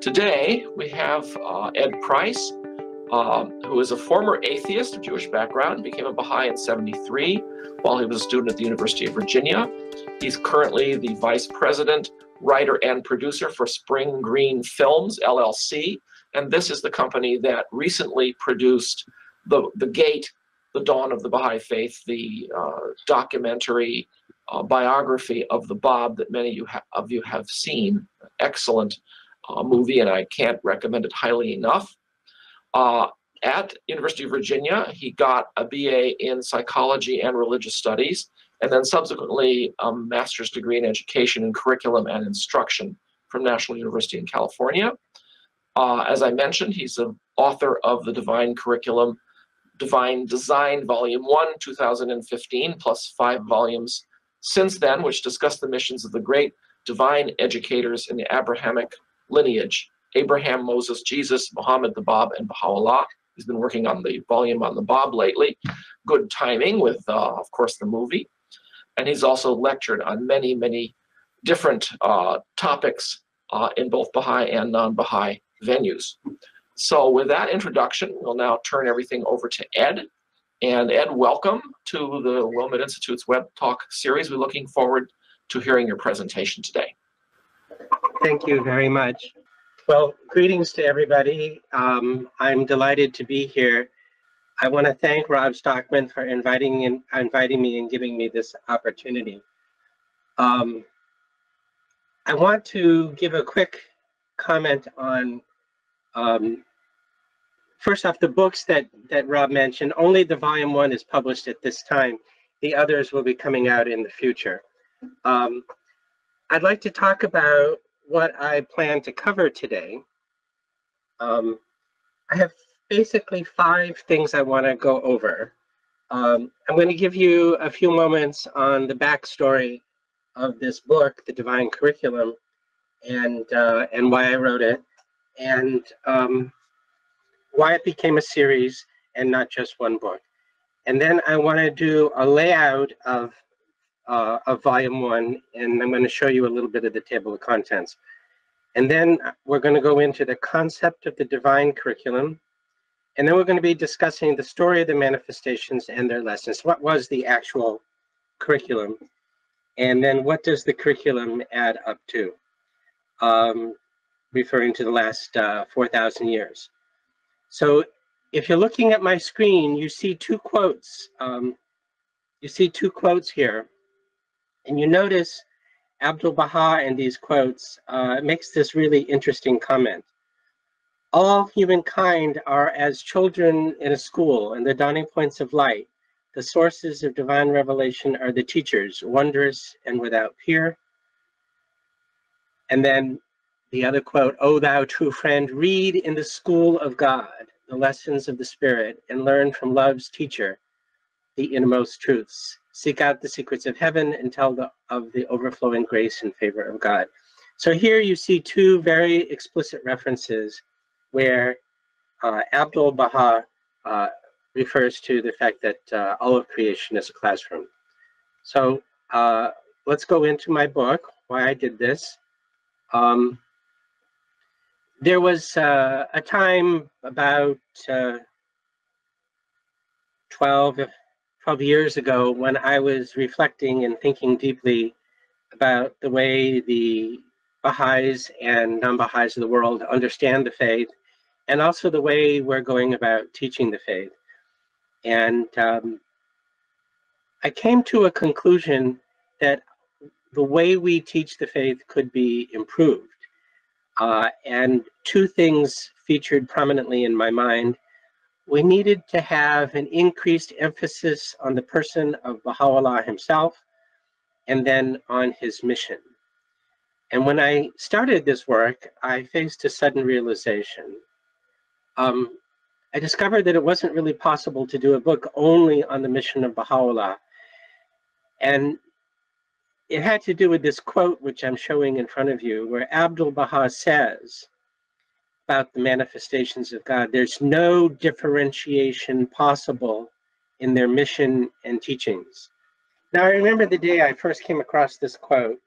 Today, we have uh, Ed Price, uh, who is a former atheist of Jewish background, became a Baha'i in 73 while he was a student at the University of Virginia. He's currently the vice president, writer, and producer for Spring Green Films, LLC. And this is the company that recently produced The, the Gate, The Dawn of the Baha'i Faith, the uh, documentary uh, biography of the Bab that many you, of you have seen. Excellent uh, movie, and I can't recommend it highly enough. Uh, at University of Virginia, he got a BA in psychology and religious studies, and then subsequently a master's degree in education and curriculum and instruction from National University in California. Uh, as I mentioned, he's the author of the Divine Curriculum, Divine Design, Volume 1, 2015, plus five volumes since then, which discuss the missions of the great divine educators in the Abrahamic lineage Abraham, Moses, Jesus, Muhammad, the Bab, and Baha'u'llah. He's been working on the volume on the Bab lately. Good timing with, uh, of course, the movie. And he's also lectured on many, many different uh, topics uh, in both Baha'i and non Baha'i venues. So, with that introduction, we'll now turn everything over to Ed. And Ed, welcome to the Wilmette Institute's Web Talk series. We're looking forward to hearing your presentation today. Thank you very much. Well, greetings to everybody. Um, I'm delighted to be here. I want to thank Rob Stockman for inviting in, inviting me and giving me this opportunity. Um, I want to give a quick comment on, um, first off, the books that, that Rob mentioned. Only the volume one is published at this time. The others will be coming out in the future. Um, I'd like to talk about what I plan to cover today. Um, I have basically five things I want to go over. Um, I'm going to give you a few moments on the backstory of this book, The Divine Curriculum, and uh, and why I wrote it, and um, why it became a series and not just one book. And then I want to do a layout of uh, of volume one, and I'm going to show you a little bit of the table of contents. And then we're going to go into the concept of the divine curriculum. And then we're going to be discussing the story of the manifestations and their lessons. What was the actual curriculum? And then what does the curriculum add up to? Um, referring to the last uh, 4,000 years. So if you're looking at my screen, you see two quotes. Um, you see two quotes here. And you notice Abdul Baha in these quotes uh, makes this really interesting comment. All humankind are as children in a school, and the dawning points of light. The sources of divine revelation are the teachers, wondrous and without peer. And then the other quote, O thou true friend, read in the school of God the lessons of the Spirit and learn from love's teacher the innermost truths seek out the secrets of heaven and tell the, of the overflowing grace and favor of God. So here you see two very explicit references where uh, Abdul Baha uh, refers to the fact that uh, all of creation is a classroom. So uh, let's go into my book, why I did this. Um, there was uh, a time about uh, 12, 12 years ago when I was reflecting and thinking deeply about the way the Baha'is and non-Baha'is of the world understand the faith, and also the way we're going about teaching the faith. And um, I came to a conclusion that the way we teach the faith could be improved. Uh, and two things featured prominently in my mind we needed to have an increased emphasis on the person of Baha'u'llah himself and then on his mission. And when I started this work, I faced a sudden realization. Um, I discovered that it wasn't really possible to do a book only on the mission of Baha'u'llah. And it had to do with this quote, which I'm showing in front of you, where Abdul Baha says, about the manifestations of God. There's no differentiation possible in their mission and teachings. Now, I remember the day I first came across this quote.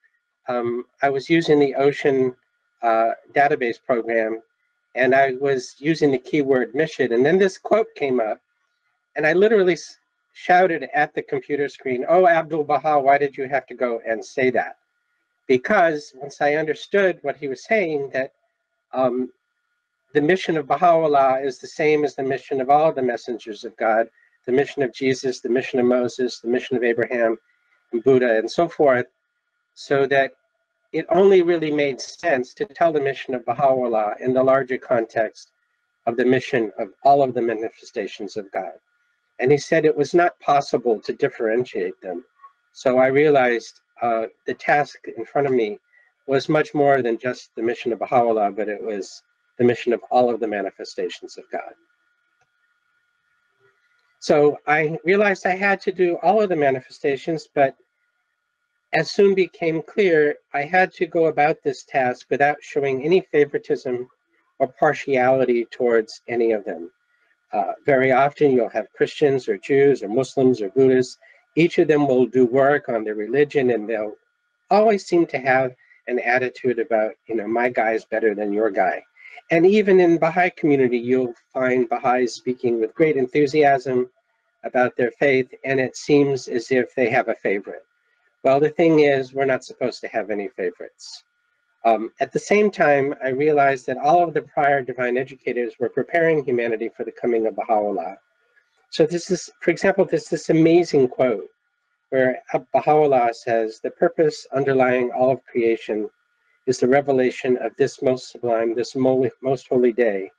Um, I was using the ocean uh, database program, and I was using the keyword mission, and then this quote came up, and I literally shouted at the computer screen, "Oh, Abdul Baha, why did you have to go and say that?" Because once I understood what he was saying, that um, the mission of Baha'u'llah is the same as the mission of all the messengers of God, the mission of Jesus, the mission of Moses, the mission of Abraham and Buddha, and so forth, so that it only really made sense to tell the mission of Baha'u'llah in the larger context of the mission of all of the manifestations of God. And he said it was not possible to differentiate them. So I realized uh, the task in front of me was much more than just the mission of Baha'u'llah, but it was the mission of all of the manifestations of God. So I realized I had to do all of the manifestations, but as soon became clear, I had to go about this task without showing any favoritism or partiality towards any of them. Uh, very often you'll have Christians or Jews or Muslims or Buddhists. Each of them will do work on their religion and they'll always seem to have an attitude about, you know, my guy is better than your guy. And even in Baha'i community, you'll find Baha'is speaking with great enthusiasm about their faith, and it seems as if they have a favorite. Well, the thing is, we're not supposed to have any favorites. Um, at the same time, I realized that all of the prior divine educators were preparing humanity for the coming of Baha'u'llah. So this is, for example, this this amazing quote where Baha'u'llah says, the purpose underlying all of creation is the revelation of this most sublime, this most holy day,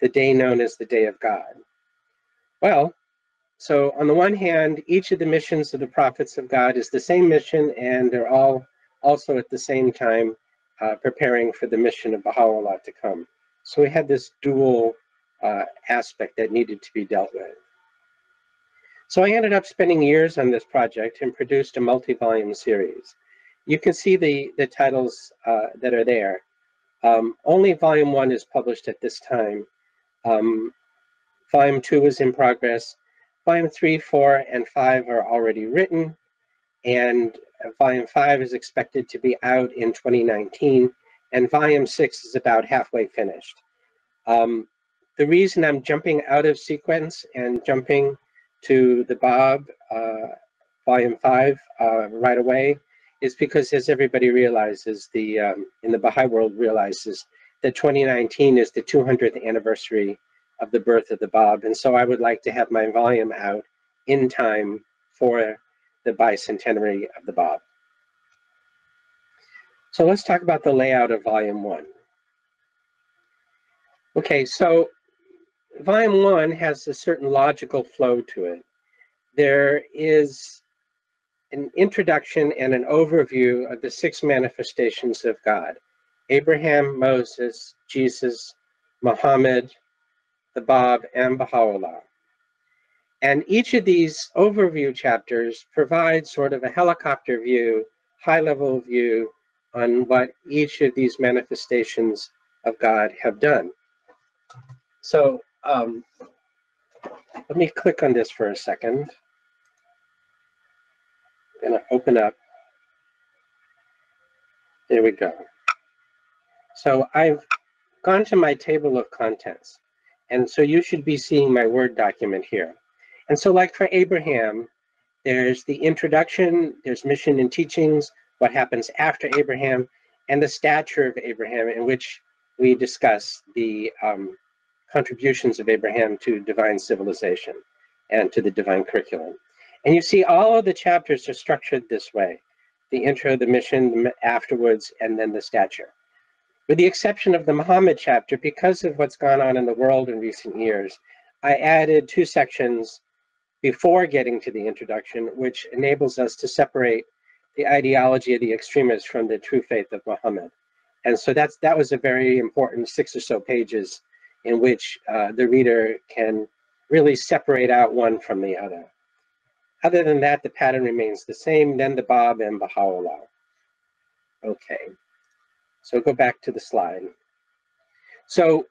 the day known as the day of God. Well, so on the one hand, each of the missions of the prophets of God is the same mission, and they're all also at the same time uh, preparing for the mission of Baha'u'llah to come. So we had this dual uh, aspect that needed to be dealt with. So I ended up spending years on this project and produced a multi-volume series. You can see the, the titles uh, that are there. Um, only volume one is published at this time. Um, volume two is in progress. Volume three, four, and five are already written. And volume five is expected to be out in 2019. And volume six is about halfway finished. Um, the reason I'm jumping out of sequence and jumping to the Bab uh, volume five uh, right away is because as everybody realizes, the um, in the Baha'i world realizes that 2019 is the 200th anniversary of the birth of the Bab. And so I would like to have my volume out in time for the bicentenary of the Bab. So let's talk about the layout of volume one. Okay, so volume one has a certain logical flow to it. There is an introduction and an overview of the six manifestations of God Abraham, Moses, Jesus, Muhammad, the Bab, and Baha'u'llah. And each of these overview chapters provides sort of a helicopter view, high level view on what each of these manifestations of God have done. So um, let me click on this for a second going to open up. There we go. So I've gone to my table of contents. And so you should be seeing my Word document here. And so like for Abraham, there's the introduction, there's mission and teachings, what happens after Abraham, and the stature of Abraham in which we discuss the um, contributions of Abraham to divine civilization and to the divine curriculum. And you see all of the chapters are structured this way. The intro, the mission, afterwards, and then the stature. With the exception of the Muhammad chapter, because of what's gone on in the world in recent years, I added two sections before getting to the introduction, which enables us to separate the ideology of the extremists from the true faith of Muhammad. And so that's that was a very important six or so pages in which uh, the reader can really separate out one from the other. Other than that, the pattern remains the same, then the Bab and Baha'u'llah. Okay, so go back to the slide. So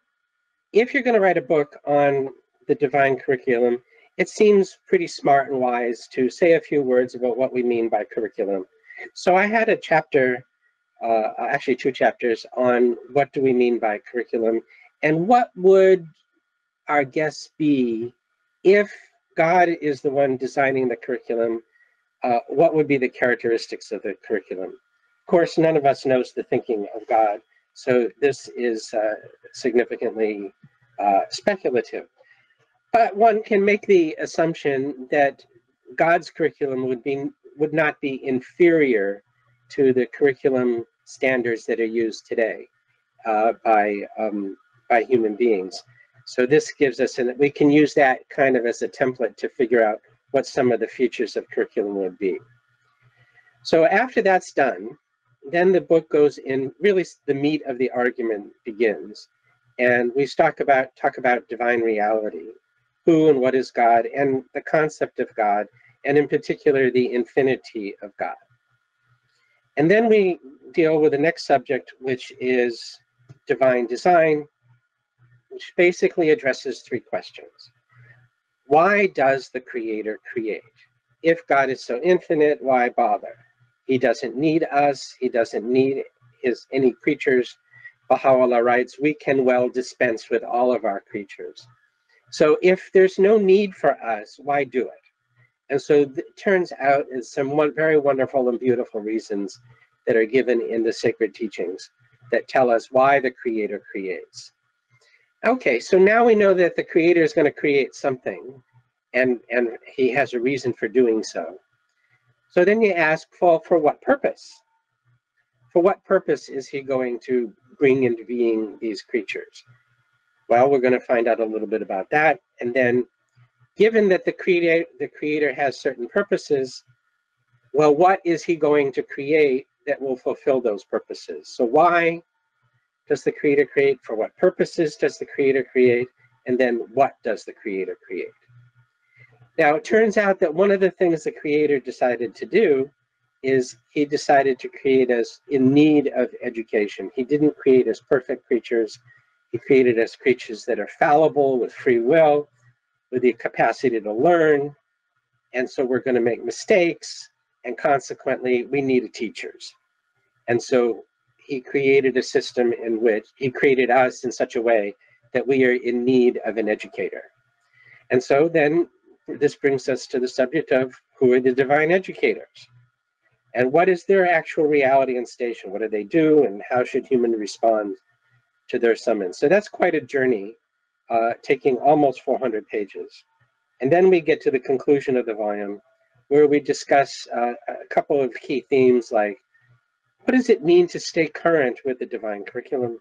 if you're going to write a book on the divine curriculum, it seems pretty smart and wise to say a few words about what we mean by curriculum. So I had a chapter uh, actually two chapters on what do we mean by curriculum and what would our guess be if God is the one designing the curriculum, uh, what would be the characteristics of the curriculum? Of course, none of us knows the thinking of God, so this is uh, significantly uh, speculative. But one can make the assumption that God's curriculum would be would not be inferior to the curriculum standards that are used today uh, by um, by human beings. So this gives us, and we can use that kind of as a template to figure out what some of the features of curriculum would be. So after that's done, then the book goes in, really the meat of the argument begins. And we talk about, talk about divine reality, who and what is God, and the concept of God, and in particular, the infinity of God. And then we deal with the next subject, which is divine design, which basically addresses three questions. Why does the creator create? If God is so infinite, why bother? He doesn't need us. He doesn't need his any creatures. Baha'u'llah writes, we can well dispense with all of our creatures. So if there's no need for us, why do it? And so it turns out is some one, very wonderful and beautiful reasons that are given in the sacred teachings that tell us why the creator creates. Okay, so now we know that the creator is going to create something and, and he has a reason for doing so. So then you ask, well, for what purpose? For what purpose is he going to bring into being these creatures? Well, we're going to find out a little bit about that. And then given that the creator, the creator has certain purposes, well, what is he going to create that will fulfill those purposes? So why does the creator create? For what purposes does the creator create? And then what does the creator create? Now, it turns out that one of the things the creator decided to do is he decided to create us in need of education. He didn't create us perfect creatures. He created us creatures that are fallible with free will, with the capacity to learn. And so we're going to make mistakes. And consequently, we need teachers. And so he created a system in which he created us in such a way that we are in need of an educator. And so then this brings us to the subject of who are the divine educators? And what is their actual reality and station? What do they do? And how should human respond to their summons? So that's quite a journey, uh, taking almost 400 pages. And then we get to the conclusion of the volume where we discuss uh, a couple of key themes like what does it mean to stay current with the divine curriculum?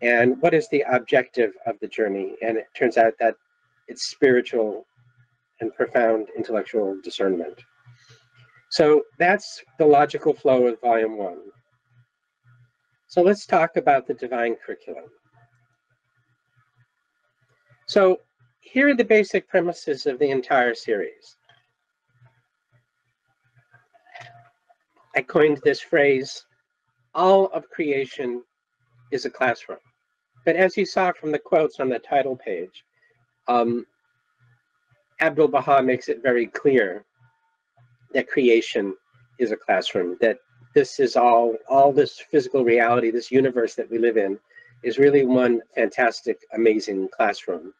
And what is the objective of the journey? And it turns out that it's spiritual and profound intellectual discernment. So that's the logical flow of volume one. So let's talk about the divine curriculum. So here are the basic premises of the entire series. I coined this phrase all of creation is a classroom. But as you saw from the quotes on the title page, um, Abdul Baha makes it very clear that creation is a classroom, that this is all, all this physical reality, this universe that we live in, is really one fantastic, amazing classroom.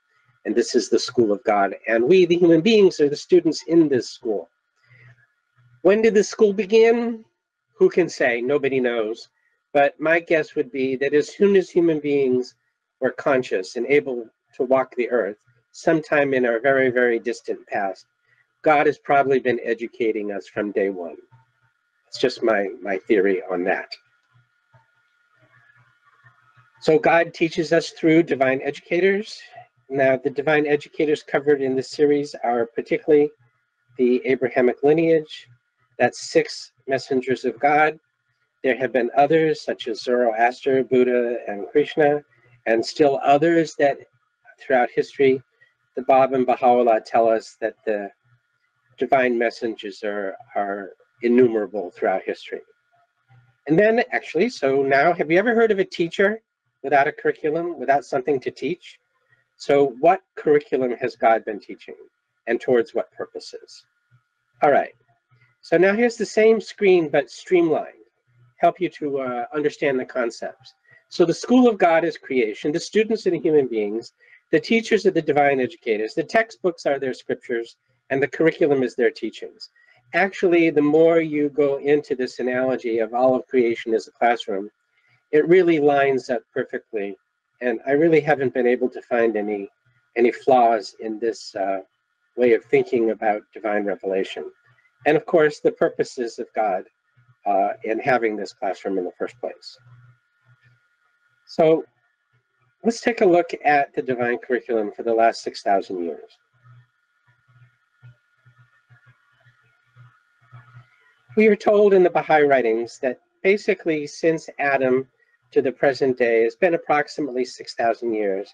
And this is the school of God. And we, the human beings, are the students in this school. When did the school begin? Who can say? Nobody knows. But my guess would be that as soon as human beings were conscious and able to walk the earth, sometime in our very, very distant past, God has probably been educating us from day one. It's just my, my theory on that. So God teaches us through divine educators. Now, the divine educators covered in this series are particularly the Abrahamic lineage, that's six messengers of God. There have been others, such as Zoroaster, Buddha, and Krishna, and still others that throughout history, the Bab and Baha'u'llah tell us that the divine messengers are, are innumerable throughout history. And then actually, so now, have you ever heard of a teacher without a curriculum, without something to teach? So what curriculum has God been teaching and towards what purposes? All right, so now here's the same screen, but streamlined. help you to uh, understand the concepts. So the school of God is creation, the students are the human beings, the teachers are the divine educators, the textbooks are their scriptures, and the curriculum is their teachings. Actually, the more you go into this analogy of all of creation as a classroom, it really lines up perfectly. And I really haven't been able to find any any flaws in this uh, way of thinking about divine revelation. And of course, the purposes of God uh, in having this classroom in the first place. So let's take a look at the divine curriculum for the last 6,000 years. We are told in the Baha'i writings that basically since Adam to the present day has been approximately 6,000 years,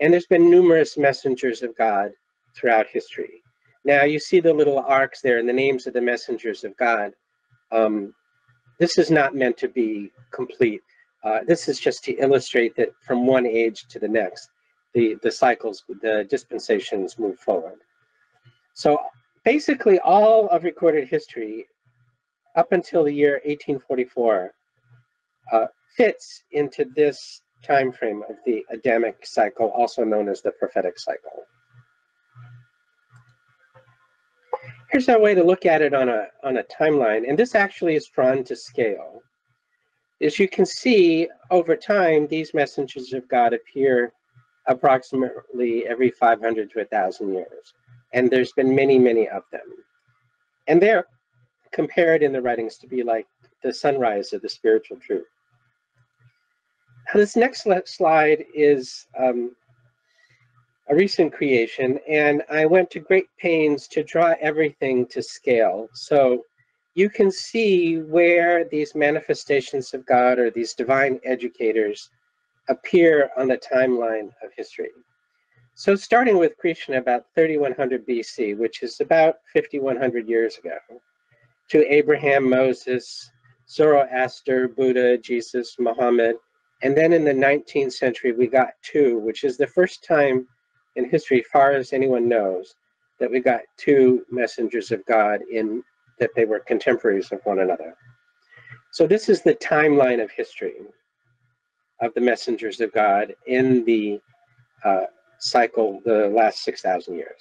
and there's been numerous messengers of God throughout history. Now you see the little arcs there and the names of the messengers of God. Um, this is not meant to be complete. Uh, this is just to illustrate that from one age to the next, the, the cycles, the dispensations move forward. So basically all of recorded history up until the year 1844 uh, fits into this time frame of the Adamic cycle, also known as the prophetic cycle. Here's a way to look at it on a, on a timeline, and this actually is drawn to scale. As you can see, over time, these messengers of God appear approximately every 500 to 1,000 years. And there's been many, many of them. And they're compared in the writings to be like the sunrise of the spiritual truth. Now, this next slide is um, a recent creation, and I went to great pains to draw everything to scale. So you can see where these manifestations of God or these divine educators appear on the timeline of history. So starting with creation about 3100 BC, which is about 5100 years ago, to Abraham, Moses, Zoroaster, Buddha, Jesus, Muhammad, and then in the 19th century, we got two, which is the first time in history, far as anyone knows, that we got two messengers of God in that they were contemporaries of one another. So this is the timeline of history of the messengers of God in the uh, cycle, the last 6,000 years.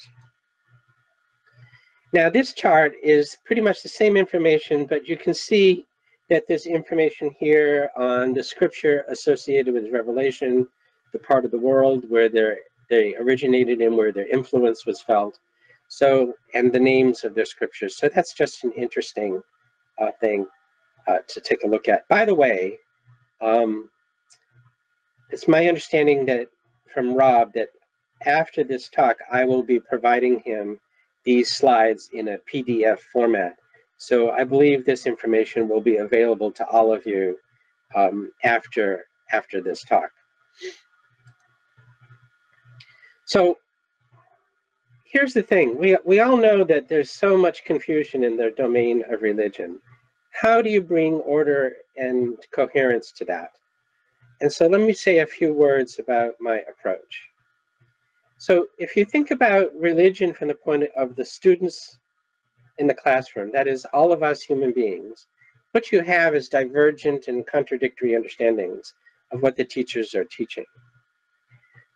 Now this chart is pretty much the same information, but you can see that there's information here on the scripture associated with Revelation, the part of the world where they're they originated in, where their influence was felt. So, and the names of their scriptures. So that's just an interesting uh, thing uh, to take a look at. By the way, um, it's my understanding that from Rob that after this talk, I will be providing him these slides in a PDF format. So I believe this information will be available to all of you um, after after this talk. So here's the thing. We, we all know that there's so much confusion in the domain of religion. How do you bring order and coherence to that? And so let me say a few words about my approach. So if you think about religion from the point of the students in the classroom, that is all of us human beings, what you have is divergent and contradictory understandings of what the teachers are teaching.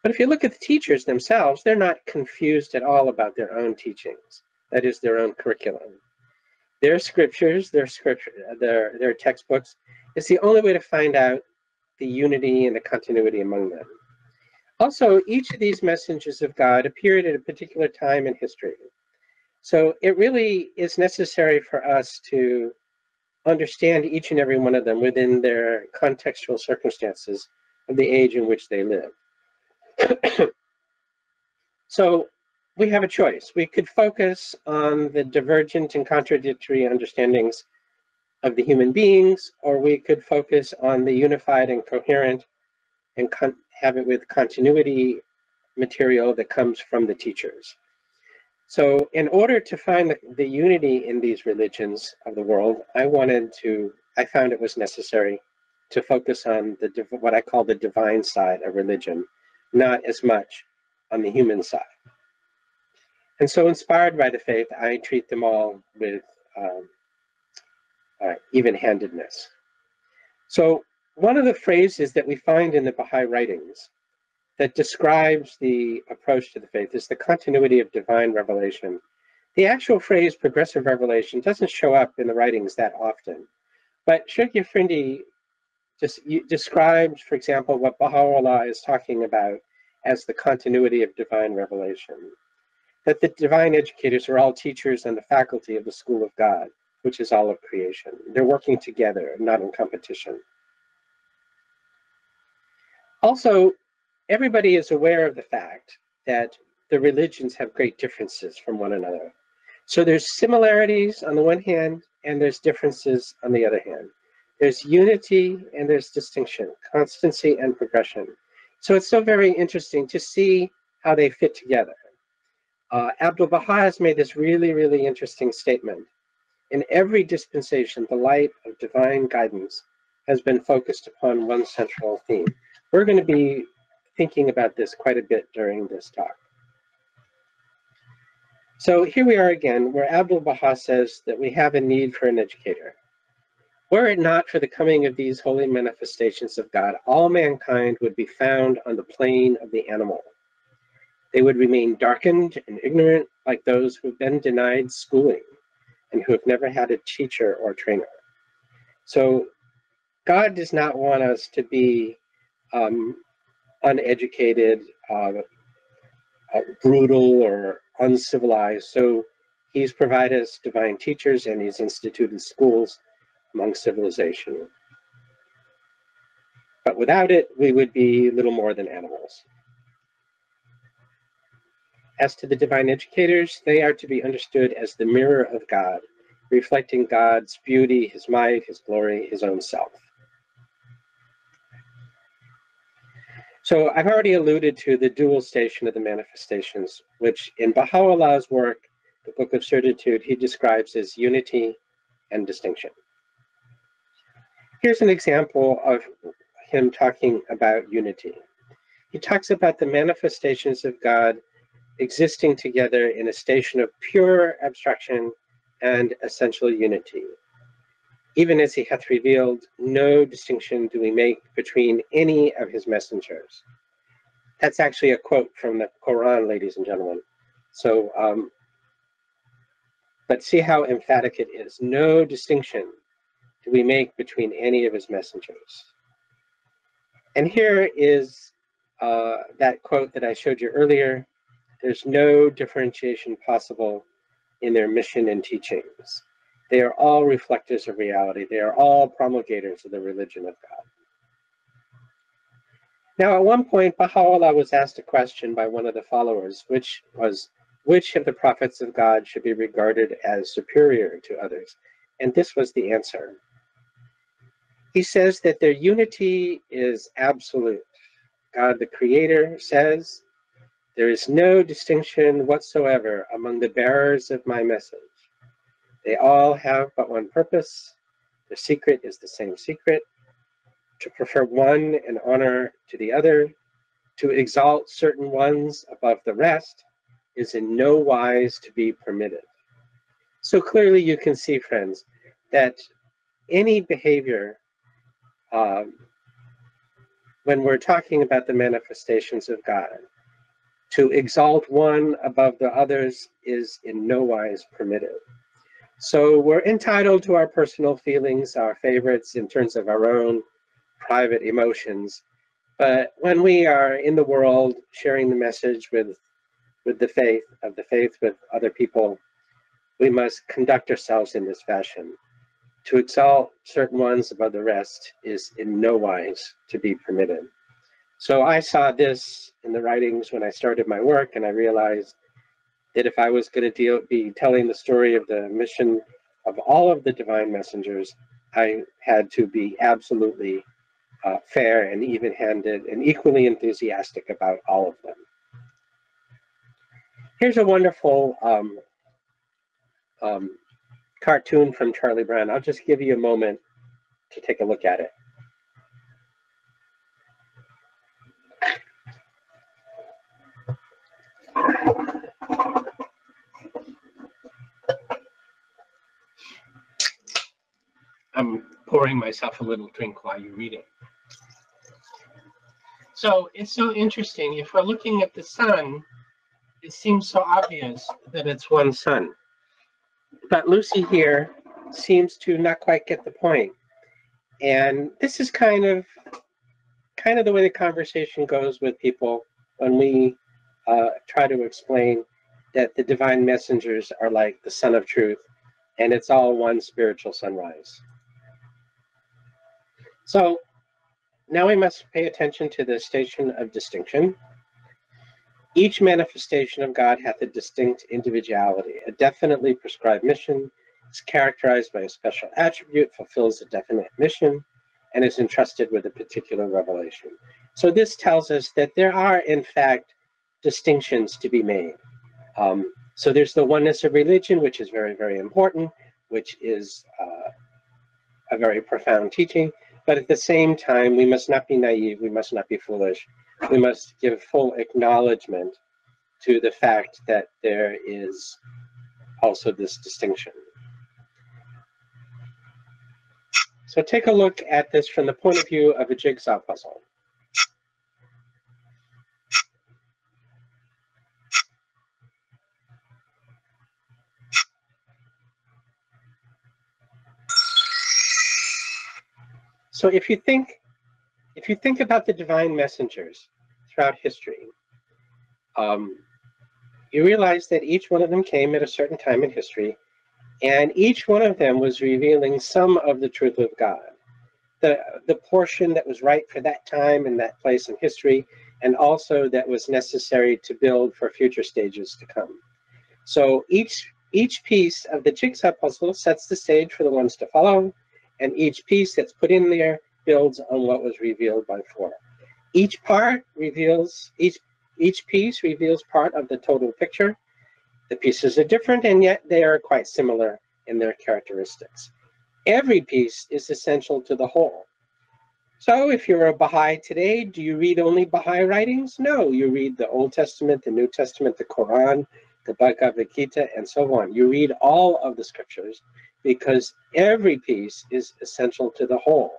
But if you look at the teachers themselves, they're not confused at all about their own teachings, that is their own curriculum. Their scriptures, their scripture, their, their textbooks, is the only way to find out the unity and the continuity among them. Also, each of these messengers of God appeared at a particular time in history. So it really is necessary for us to understand each and every one of them within their contextual circumstances of the age in which they live. So we have a choice. We could focus on the divergent and contradictory understandings of the human beings, or we could focus on the unified and coherent and have it with continuity material that comes from the teachers. So in order to find the, the unity in these religions of the world, I wanted to, I found it was necessary to focus on the what I call the divine side of religion, not as much on the human side. And so inspired by the faith, I treat them all with um, uh, even-handedness. So one of the phrases that we find in the Baha'i writings that describes the approach to the faith is the continuity of divine revelation. The actual phrase progressive revelation doesn't show up in the writings that often, but Shoghi Effendi just describes, for example, what Baha'u'llah is talking about as the continuity of divine revelation. That the divine educators are all teachers and the faculty of the school of God, which is all of creation. They're working together, not in competition. Also, everybody is aware of the fact that the religions have great differences from one another. So there's similarities on the one hand, and there's differences on the other hand. There's unity and there's distinction, constancy and progression. So it's so very interesting to see how they fit together. Uh, Abdul Baha has made this really, really interesting statement. In every dispensation, the light of divine guidance has been focused upon one central theme. We're going to be thinking about this quite a bit during this talk. So here we are again, where Abdul Baha says that we have a need for an educator. Were it not for the coming of these holy manifestations of God, all mankind would be found on the plane of the animal. They would remain darkened and ignorant like those who have been denied schooling and who have never had a teacher or trainer. So God does not want us to be um, uneducated, uh, uh, brutal, or uncivilized. So he's provided us divine teachers and he's instituted schools among civilization. But without it, we would be little more than animals. As to the divine educators, they are to be understood as the mirror of God, reflecting God's beauty, his might, his glory, his own self. So I've already alluded to the dual station of the manifestations, which in Baha'u'llah's work, the Book of Certitude, he describes as unity and distinction. Here's an example of him talking about unity. He talks about the manifestations of God existing together in a station of pure abstraction and essential unity. Even as he hath revealed, no distinction do we make between any of his messengers. That's actually a quote from the Quran, ladies and gentlemen. So, um, but see how emphatic it is. No distinction do we make between any of his messengers. And here is uh, that quote that I showed you earlier. There's no differentiation possible in their mission and teachings. They are all reflectors of reality. They are all promulgators of the religion of God. Now, at one point, Baha'u'llah was asked a question by one of the followers, which was, which of the prophets of God should be regarded as superior to others? And this was the answer. He says that their unity is absolute. God, the Creator, says, There is no distinction whatsoever among the bearers of my message. They all have but one purpose. The secret is the same secret. To prefer one in honor to the other, to exalt certain ones above the rest, is in no wise to be permitted. So clearly you can see, friends, that any behavior, um, when we're talking about the manifestations of God, to exalt one above the others is in no wise permitted. So we're entitled to our personal feelings, our favorites in terms of our own private emotions. But when we are in the world sharing the message with, with the faith, of the faith with other people, we must conduct ourselves in this fashion. To exalt certain ones above the rest is in no wise to be permitted. So I saw this in the writings when I started my work, and I realized that if I was going to deal, be telling the story of the mission of all of the divine messengers, I had to be absolutely uh, fair and even handed and equally enthusiastic about all of them. Here's a wonderful um, um, cartoon from Charlie Brown. I'll just give you a moment to take a look at it. I'm pouring myself a little drink while you're reading. So it's so interesting. If we're looking at the sun, it seems so obvious that it's one sun. But Lucy here seems to not quite get the point. And this is kind of kind of the way the conversation goes with people when we uh, try to explain that the divine messengers are like the sun of truth and it's all one spiritual sunrise. So now we must pay attention to the station of distinction. Each manifestation of God hath a distinct individuality, a definitely prescribed mission, is characterized by a special attribute, fulfills a definite mission, and is entrusted with a particular revelation. So this tells us that there are, in fact, distinctions to be made. Um, so there's the oneness of religion, which is very, very important, which is uh, a very profound teaching. But at the same time, we must not be naive, we must not be foolish. We must give full acknowledgement to the fact that there is also this distinction. So take a look at this from the point of view of a jigsaw puzzle. So if you think, if you think about the divine messengers throughout history, um, you realize that each one of them came at a certain time in history, and each one of them was revealing some of the truth of God, the the portion that was right for that time and that place in history, and also that was necessary to build for future stages to come. So each each piece of the jigsaw puzzle sets the stage for the ones to follow, and each piece that's put in there builds on what was revealed by four. Each part reveals, each, each piece reveals part of the total picture. The pieces are different and yet they are quite similar in their characteristics. Every piece is essential to the whole. So if you're a Baha'i today, do you read only Baha'i writings? No, you read the Old Testament, the New Testament, the Quran, the Bhagavad Gita, and so on. You read all of the scriptures because every piece is essential to the whole.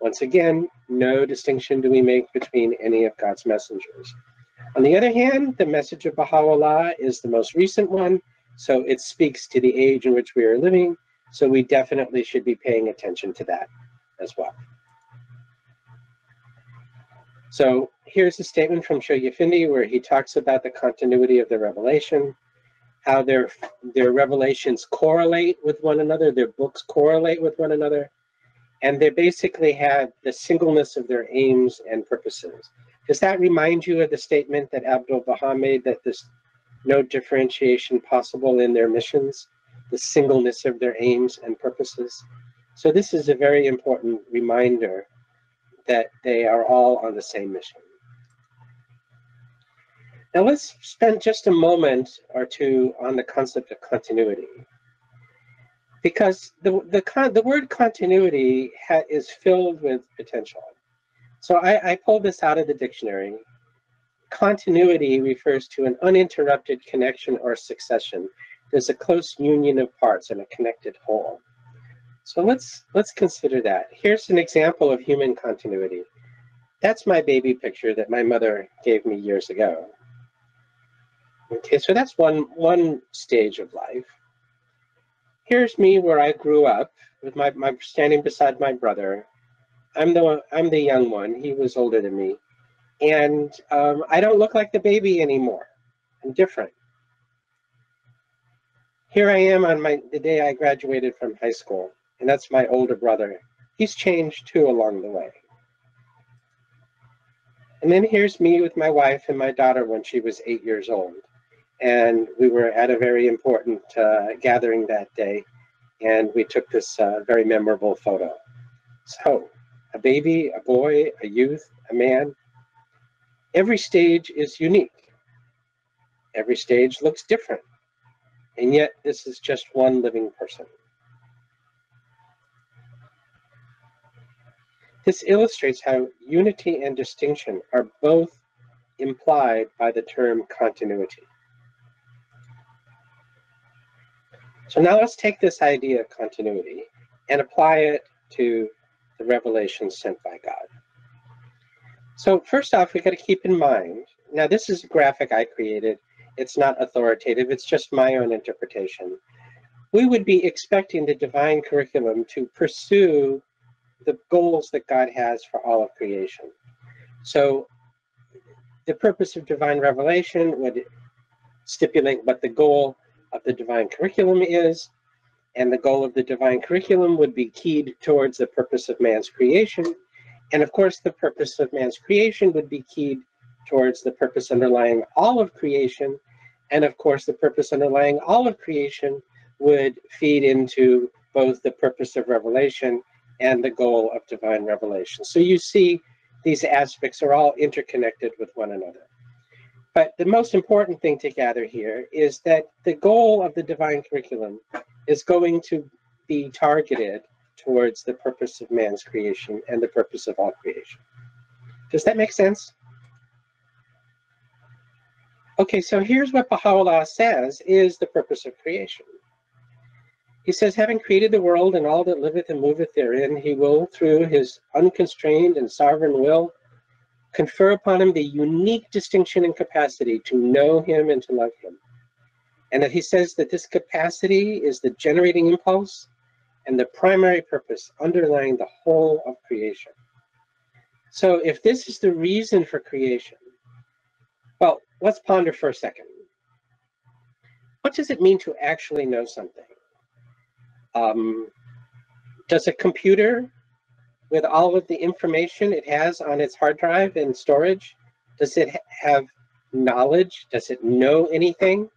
Once again, no distinction do we make between any of God's messengers. On the other hand, the message of Baha'u'llah is the most recent one, so it speaks to the age in which we are living, so we definitely should be paying attention to that as well. So here's a statement from Shoghi Effendi where he talks about the continuity of the revelation how their their revelations correlate with one another, their books correlate with one another, and they basically had the singleness of their aims and purposes. Does that remind you of the statement that Abdul Baha made that there's no differentiation possible in their missions, the singleness of their aims and purposes? So this is a very important reminder that they are all on the same mission. Now let's spend just a moment or two on the concept of continuity. Because the, the, con the word continuity is filled with potential. So I, I pulled this out of the dictionary. Continuity refers to an uninterrupted connection or succession. There's a close union of parts and a connected whole. So let's let's consider that. Here's an example of human continuity. That's my baby picture that my mother gave me years ago. Okay, so that's one, one stage of life. Here's me where I grew up with my, my standing beside my brother. I'm the, I'm the young one. He was older than me. And um, I don't look like the baby anymore. I'm different. Here I am on my the day I graduated from high school, and that's my older brother. He's changed too along the way. And then here's me with my wife and my daughter when she was eight years old and we were at a very important uh, gathering that day, and we took this uh, very memorable photo. So, a baby, a boy, a youth, a man, every stage is unique. Every stage looks different, and yet this is just one living person. This illustrates how unity and distinction are both implied by the term continuity. So now let's take this idea of continuity and apply it to the revelation sent by God. So first off, we got to keep in mind, now this is a graphic I created. It's not authoritative, it's just my own interpretation. We would be expecting the divine curriculum to pursue the goals that God has for all of creation. So the purpose of divine revelation would stipulate what the goal of the divine curriculum is, and the goal of the divine curriculum would be keyed towards the purpose of man's creation. And of course, the purpose of man's creation would be keyed towards the purpose underlying all of creation. And of course, the purpose underlying all of creation would feed into both the purpose of revelation and the goal of divine revelation. So you see, these aspects are all interconnected with one another. But the most important thing to gather here is that the goal of the divine curriculum is going to be targeted towards the purpose of man's creation and the purpose of all creation. Does that make sense? Okay, so here's what Baha'u'llah says is the purpose of creation. He says, having created the world and all that liveth and moveth therein, he will, through his unconstrained and sovereign will, confer upon him the unique distinction and capacity to know him and to love him. And that he says that this capacity is the generating impulse and the primary purpose underlying the whole of creation. So if this is the reason for creation, well, let's ponder for a second. What does it mean to actually know something? Um, does a computer, with all of the information it has on its hard drive and storage, does it have knowledge? Does it know anything?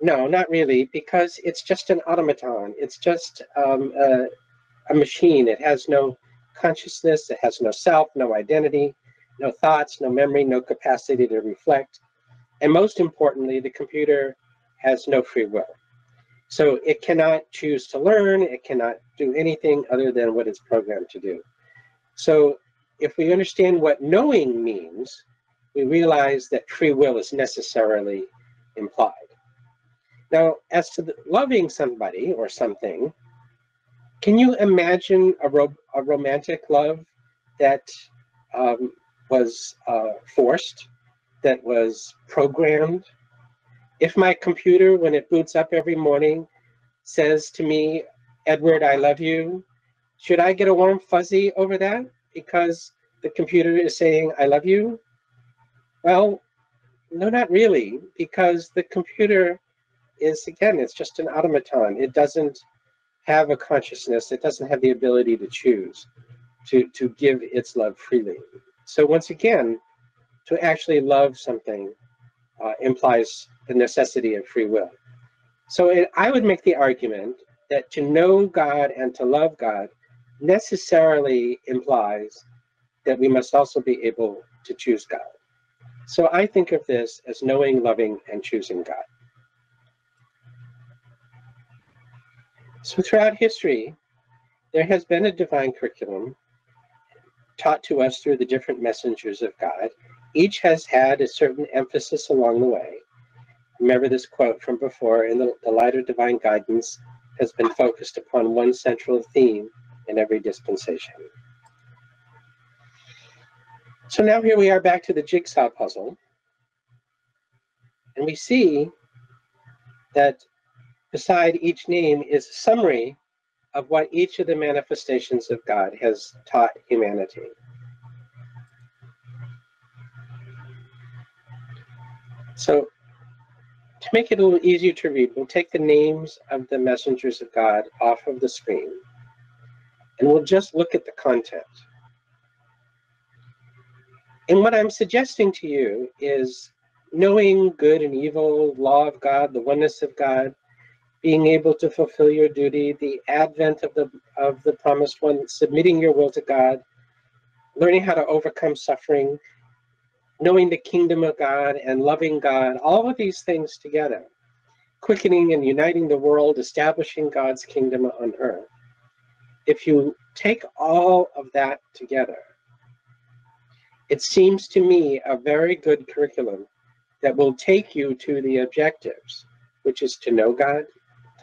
No, not really, because it's just an automaton. It's just um, a, a machine. It has no consciousness. It has no self, no identity, no thoughts, no memory, no capacity to reflect. And most importantly, the computer has no free will. So it cannot choose to learn, it cannot do anything other than what it's programmed to do. So if we understand what knowing means, we realize that free will is necessarily implied. Now, as to loving somebody or something, can you imagine a, ro a romantic love that um, was uh, forced, that was programmed, if my computer, when it boots up every morning, says to me, Edward, I love you, should I get a warm fuzzy over that because the computer is saying, I love you? Well, no, not really, because the computer is, again, it's just an automaton. It doesn't have a consciousness. It doesn't have the ability to choose, to, to give its love freely. So once again, to actually love something uh, implies the necessity of free will. So it, I would make the argument that to know God and to love God necessarily implies that we must also be able to choose God. So I think of this as knowing, loving, and choosing God. So throughout history, there has been a divine curriculum taught to us through the different messengers of God. Each has had a certain emphasis along the way. Remember this quote from before, in the, the light of divine guidance has been focused upon one central theme in every dispensation. So now here we are back to the jigsaw puzzle. And we see that beside each name is a summary of what each of the manifestations of God has taught humanity. So to make it a little easier to read, we'll take the names of the messengers of God off of the screen, and we'll just look at the content. And what I'm suggesting to you is knowing good and evil, law of God, the oneness of God, being able to fulfill your duty, the advent of the of the promised one, submitting your will to God, learning how to overcome suffering, knowing the kingdom of God and loving God, all of these things together, quickening and uniting the world, establishing God's kingdom on earth. If you take all of that together, it seems to me a very good curriculum that will take you to the objectives, which is to know God,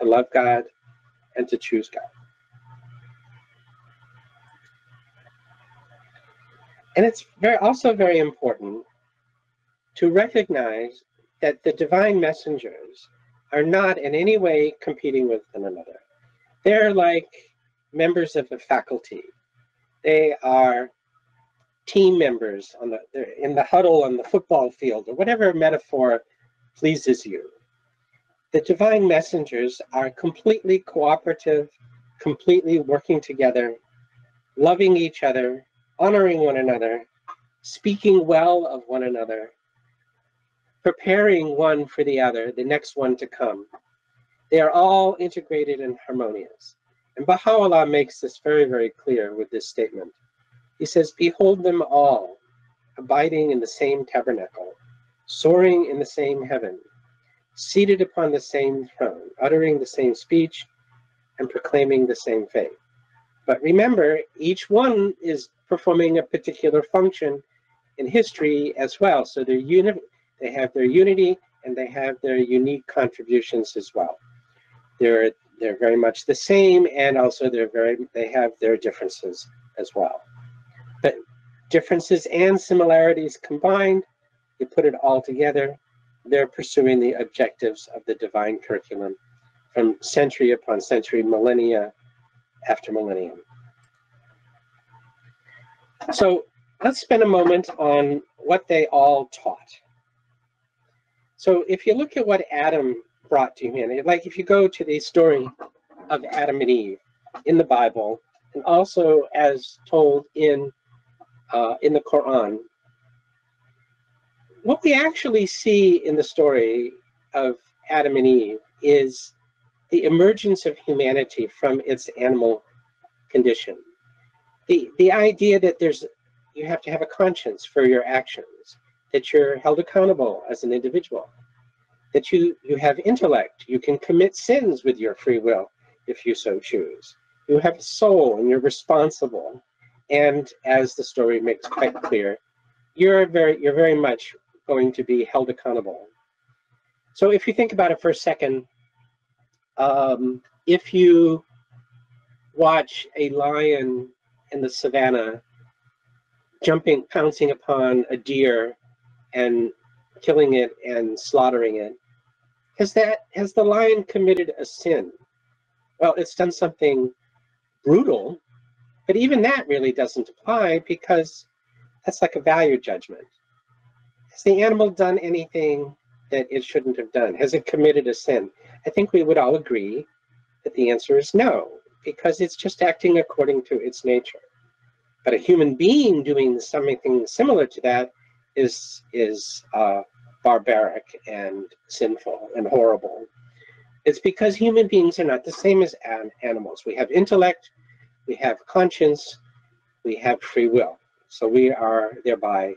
to love God, and to choose God. And it's very also very important to recognize that the divine messengers are not in any way competing with one another. They're like members of a faculty. They are team members on the in the huddle on the football field or whatever metaphor pleases you. The divine messengers are completely cooperative, completely working together, loving each other, honoring one another, speaking well of one another, preparing one for the other, the next one to come. They are all integrated and harmonious. And Baha'u'llah makes this very, very clear with this statement. He says, Behold them all, abiding in the same tabernacle, soaring in the same heaven, seated upon the same throne, uttering the same speech, and proclaiming the same faith. But remember, each one is performing a particular function in history as well. So they're uni- they have their unity and they have their unique contributions as well. They're they're very much the same, and also they're very they have their differences as well. But differences and similarities combined, you put it all together, they're pursuing the objectives of the divine curriculum from century upon century, millennia after millennium. So let's spend a moment on what they all taught. So if you look at what Adam brought to humanity, like if you go to the story of Adam and Eve in the Bible, and also as told in uh, in the Quran, what we actually see in the story of Adam and Eve is the emergence of humanity from its animal condition. The, the idea that there's you have to have a conscience for your actions, that you're held accountable as an individual, that you, you have intellect, you can commit sins with your free will if you so choose. You have a soul and you're responsible. And as the story makes quite clear, you're very, you're very much going to be held accountable. So if you think about it for a second, um, if you watch a lion in the savannah jumping, pouncing upon a deer and killing it and slaughtering it, has that has the lion committed a sin? Well, it's done something brutal, but even that really doesn't apply because that's like a value judgment. Has the animal done anything that it shouldn't have done? Has it committed a sin? I think we would all agree that the answer is no, because it's just acting according to its nature. But a human being doing something similar to that is is uh, barbaric and sinful and horrible. It's because human beings are not the same as an animals. We have intellect, we have conscience, we have free will. So we are thereby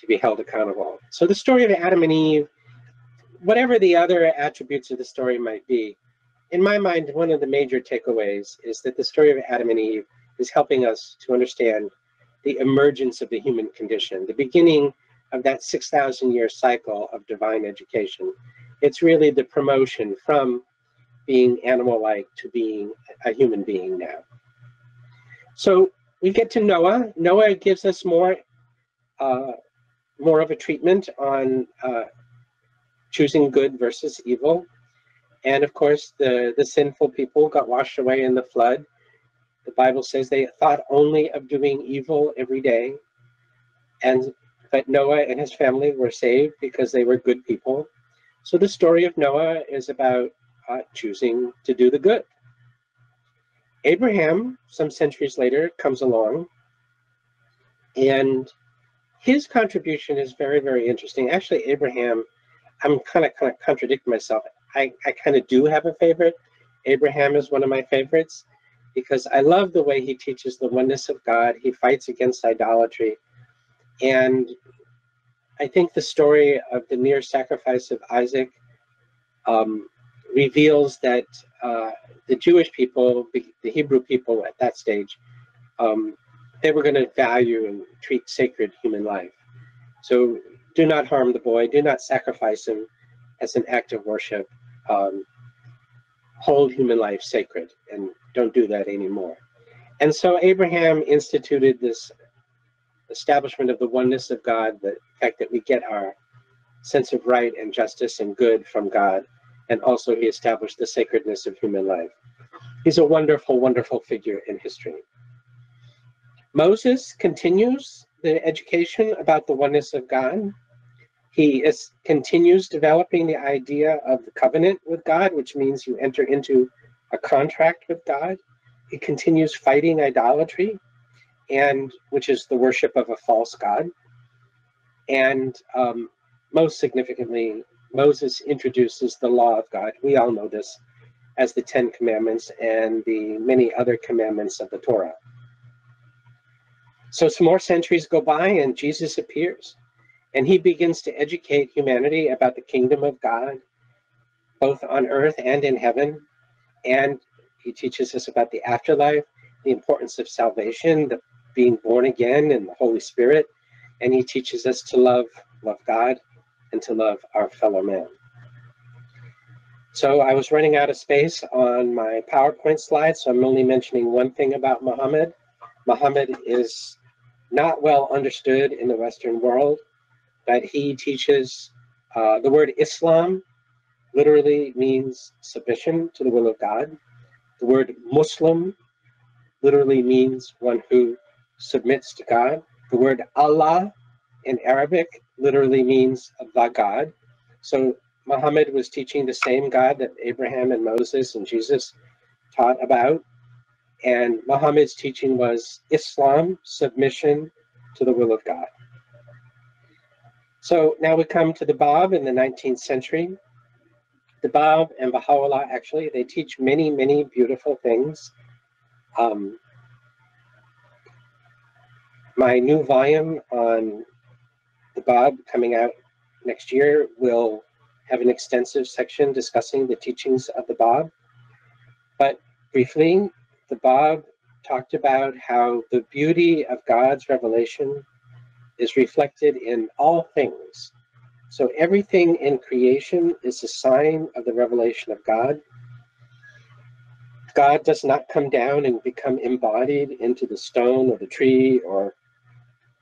to be held accountable. So the story of Adam and Eve, whatever the other attributes of the story might be, in my mind, one of the major takeaways is that the story of Adam and Eve is helping us to understand the emergence of the human condition, the beginning of that 6,000 year cycle of divine education. It's really the promotion from being animal like to being a human being now. So we get to Noah. Noah gives us more, uh, more of a treatment on uh, choosing good versus evil. And of course, the, the sinful people got washed away in the flood. The Bible says they thought only of doing evil every day. And but Noah and his family were saved because they were good people. So the story of Noah is about uh, choosing to do the good. Abraham, some centuries later, comes along, and his contribution is very, very interesting. Actually, Abraham, I'm kind of kind of contradicting myself. I, I kind of do have a favorite. Abraham is one of my favorites because I love the way he teaches the oneness of God. He fights against idolatry. And I think the story of the near sacrifice of Isaac um, reveals that uh, the Jewish people, the Hebrew people at that stage, um, they were going to value and treat sacred human life. So do not harm the boy, do not sacrifice him as an act of worship. Um, hold human life sacred and don't do that anymore. And so Abraham instituted this establishment of the oneness of God, the fact that we get our sense of right and justice and good from God, and also he established the sacredness of human life. He's a wonderful, wonderful figure in history. Moses continues the education about the oneness of God. He is, continues developing the idea of the covenant with God, which means you enter into a contract with God. He continues fighting idolatry, and which is the worship of a false god. And um, most significantly, Moses introduces the law of God. We all know this as the Ten Commandments and the many other commandments of the Torah. So some more centuries go by and Jesus appears and he begins to educate humanity about the kingdom of God, both on earth and in heaven. And he teaches us about the afterlife, the importance of salvation, the being born again and the Holy Spirit. And he teaches us to love, love God and to love our fellow man. So I was running out of space on my PowerPoint slide, so I'm only mentioning one thing about Muhammad. Muhammad is not well understood in the Western world, but he teaches uh, the word Islam literally means submission to the will of God. The word Muslim literally means one who submits to God. The word Allah in Arabic literally means the God. So Muhammad was teaching the same God that Abraham and Moses and Jesus taught about. And Muhammad's teaching was Islam, submission to the will of God. So now we come to the Bab in the 19th century. The Bab and Baha'u'llah, actually, they teach many, many beautiful things. Um, my new volume on the Bab coming out next year will have an extensive section discussing the teachings of the Bab. But briefly, the Bab talked about how the beauty of God's revelation is reflected in all things. So everything in creation is a sign of the revelation of God. God does not come down and become embodied into the stone or the tree or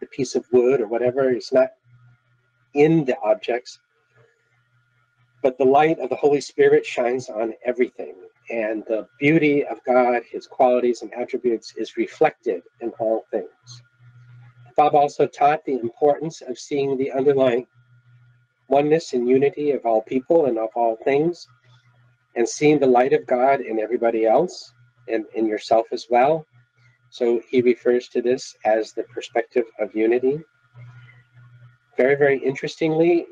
the piece of wood or whatever. He's not in the objects. But the light of the Holy Spirit shines on everything and the beauty of God, his qualities and attributes, is reflected in all things. Bab also taught the importance of seeing the underlying oneness and unity of all people and of all things, and seeing the light of God in everybody else and in yourself as well. So he refers to this as the perspective of unity. Very, very interestingly,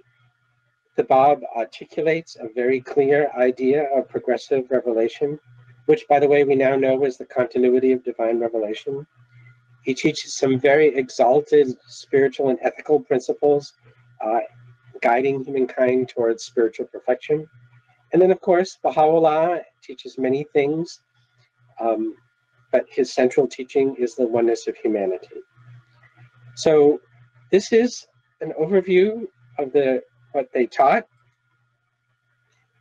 the Bab articulates a very clear idea of progressive revelation, which, by the way, we now know is the continuity of divine revelation. He teaches some very exalted spiritual and ethical principles, uh, guiding humankind towards spiritual perfection. And then, of course, Baha'u'llah teaches many things, um, but his central teaching is the oneness of humanity. So, this is an overview of the what they taught.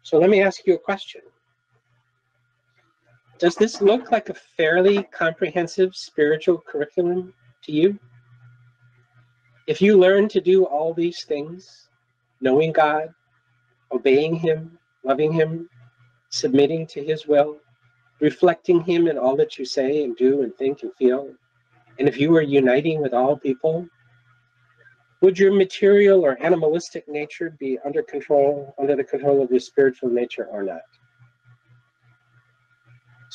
So let me ask you a question. Does this look like a fairly comprehensive spiritual curriculum to you? If you learn to do all these things, knowing God, obeying Him, loving Him, submitting to His will, reflecting Him in all that you say and do and think and feel, and if you are uniting with all people, would your material or animalistic nature be under control, under the control of your spiritual nature or not?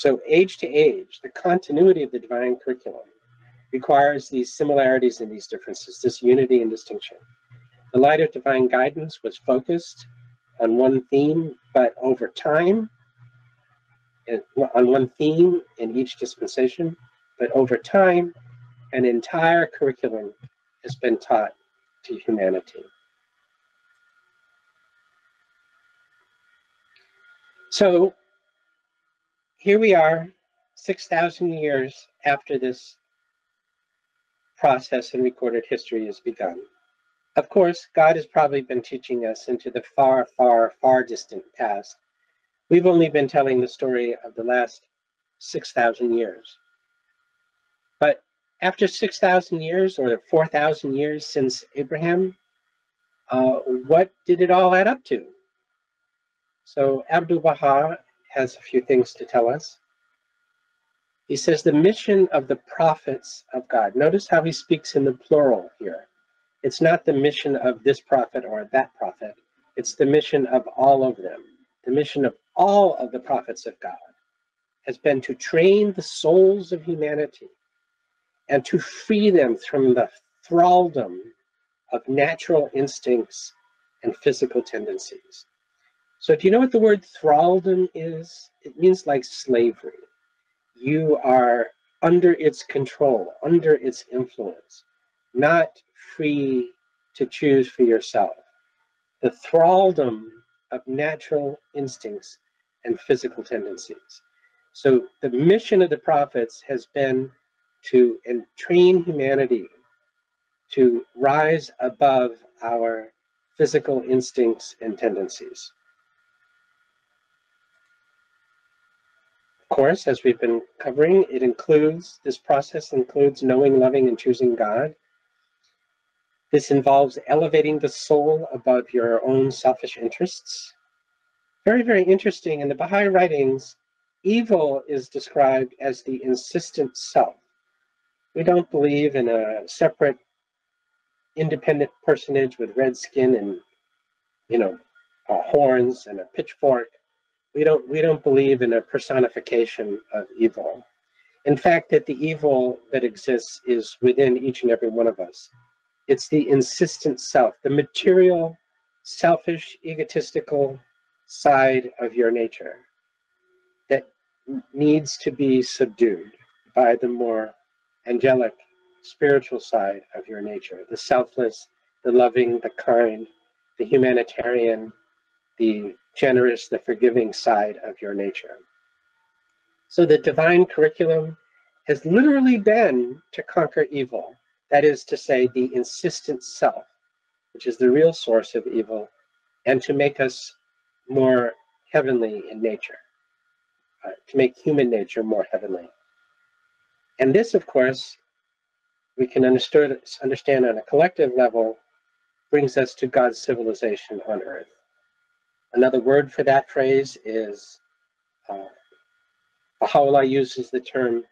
So age to age, the continuity of the divine curriculum requires these similarities and these differences, this unity and distinction. The light of divine guidance was focused on one theme, but over time, on one theme in each dispensation, but over time, an entire curriculum has been taught to humanity. So here we are, 6,000 years after this process in recorded history has begun. Of course, God has probably been teaching us into the far, far, far distant past. We've only been telling the story of the last 6,000 years. But after 6,000 years or 4,000 years since Abraham, uh, what did it all add up to? So Abdul Baha has a few things to tell us. He says the mission of the prophets of God. Notice how he speaks in the plural here. It's not the mission of this prophet or that prophet. It's the mission of all of them. The mission of all of the prophets of God has been to train the souls of humanity and to free them from the thraldom of natural instincts and physical tendencies. So, if you know what the word thraldom is? It means like slavery. You are under its control, under its influence, not free to choose for yourself. The thraldom of natural instincts and physical tendencies. So, the mission of the prophets has been to train humanity to rise above our physical instincts and tendencies. Course, as we've been covering, it includes, this process includes knowing, loving, and choosing God. This involves elevating the soul above your own selfish interests. Very, very interesting. In the Baha'i writings, evil is described as the insistent self. We don't believe in a separate, independent personage with red skin and, you know, uh, horns and a pitchfork. We don't we don't believe in a personification of evil. In fact, that the evil that exists is within each and every one of us. It's the insistent self, the material, selfish, egotistical side of your nature that needs to be subdued by the more angelic, spiritual side of your nature the selfless, the loving, the kind, the humanitarian, the generous, the forgiving side of your nature. So the divine curriculum has literally been to conquer evil, that is to say, the insistent self, which is the real source of evil, and to make us more heavenly in nature, uh, to make human nature more heavenly. And this, of course, we can understand on a collective level, brings us to God's civilization on earth. Another word for that phrase is, uh, Baha'u'llah uses the term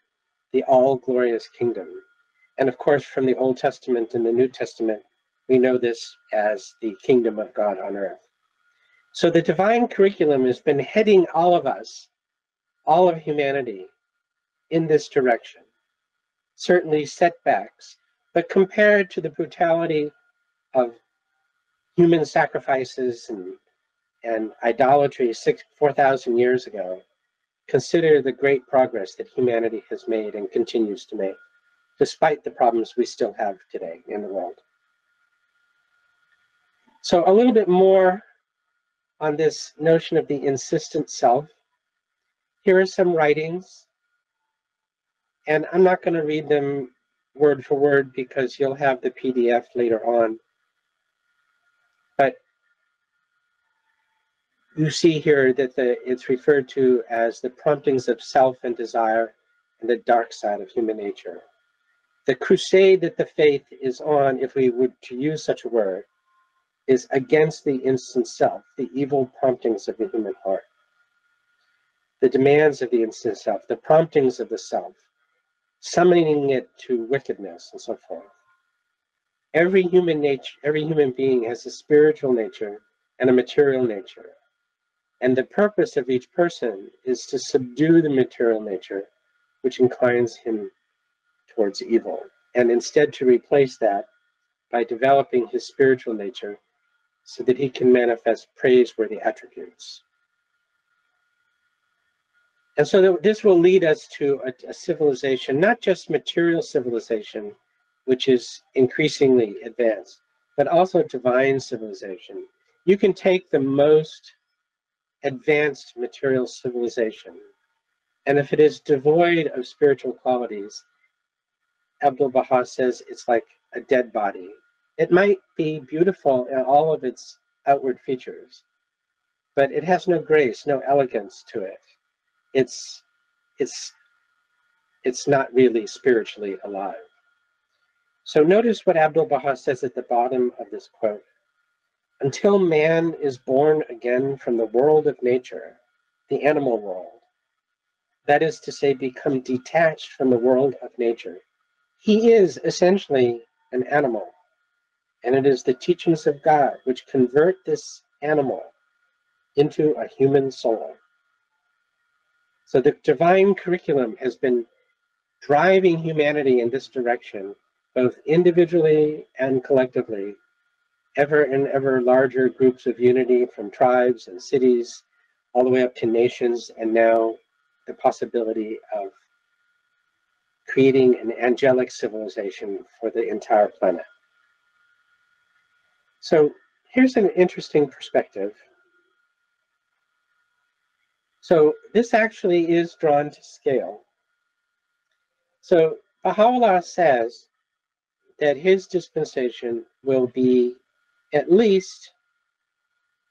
the all glorious kingdom. And of course, from the Old Testament and the New Testament, we know this as the kingdom of God on earth. So the divine curriculum has been heading all of us, all of humanity, in this direction certainly setbacks, but compared to the brutality of human sacrifices and, and idolatry six, 4,000 years ago, consider the great progress that humanity has made and continues to make, despite the problems we still have today in the world. So a little bit more on this notion of the insistent self. Here are some writings and I'm not going to read them word for word because you'll have the PDF later on. But you see here that the, it's referred to as the promptings of self and desire and the dark side of human nature. The crusade that the faith is on, if we would to use such a word, is against the insistent self, the evil promptings of the human heart, the demands of the insistent self, the promptings of the self, summoning it to wickedness and so forth. Every human nature, every human being has a spiritual nature and a material nature. And the purpose of each person is to subdue the material nature, which inclines him towards evil, and instead to replace that by developing his spiritual nature so that he can manifest praiseworthy attributes. And so this will lead us to a, a, civilization, not just material civilization, which is increasingly advanced, but also divine civilization. You can take the most advanced material civilization, and if it is devoid of spiritual qualities, Abdul Baha says it's like a dead body. It might be beautiful in all of its outward features, but it has no grace, no elegance to it it's it's it's not really spiritually alive. So notice what Abdul Baha says at the bottom of this quote. Until man is born again from the world of nature, the animal world, that is to say, become detached from the world of nature, he is essentially an animal. And it is the teachings of God which convert this animal into a human soul. So the divine curriculum has been driving humanity in this direction, both individually and collectively, ever and ever larger groups of unity from tribes and cities, all the way up to nations, and now the possibility of creating an angelic civilization for the entire planet. So here's an interesting perspective. So this actually is drawn to scale. So Baha'u'llah says that his dispensation will be at least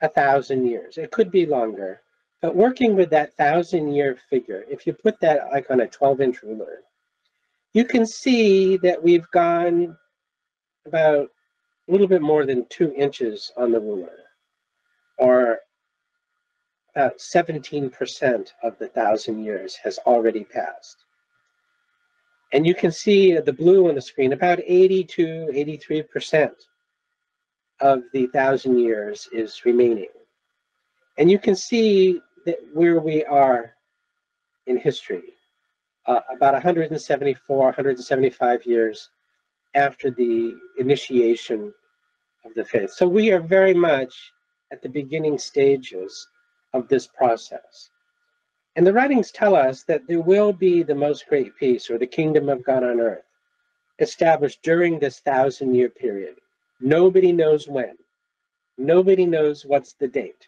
a thousand years. It could be longer, but working with that thousand year figure, if you put that like on a 12 inch ruler, you can see that we've gone about a little bit more than two inches on the ruler, or about 17% of the thousand years has already passed. And you can see the blue on the screen, about 80 to 83% of the thousand years is remaining. And you can see that where we are in history, uh, about 174, 175 years after the initiation of the faith. So we are very much at the beginning stages of this process. And the writings tell us that there will be the most great peace or the kingdom of God on earth established during this thousand year period. Nobody knows when. Nobody knows what's the date.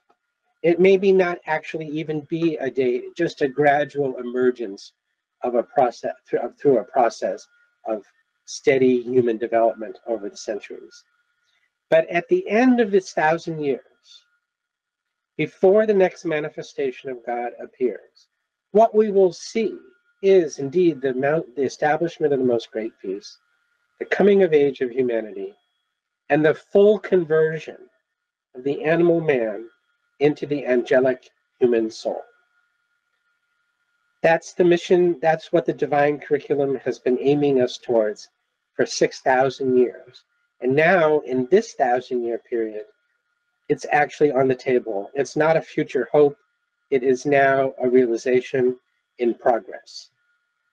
It may be not actually even be a date, just a gradual emergence of a process through, a process of steady human development over the centuries. But at the end of this thousand years, before the next manifestation of God appears, what we will see is indeed the, mount, the establishment of the most great peace, the coming of age of humanity, and the full conversion of the animal man into the angelic human soul. That's the mission, that's what the divine curriculum has been aiming us towards for 6,000 years. And now, in this thousand year period, it's actually on the table. It's not a future hope, it is now a realization in progress.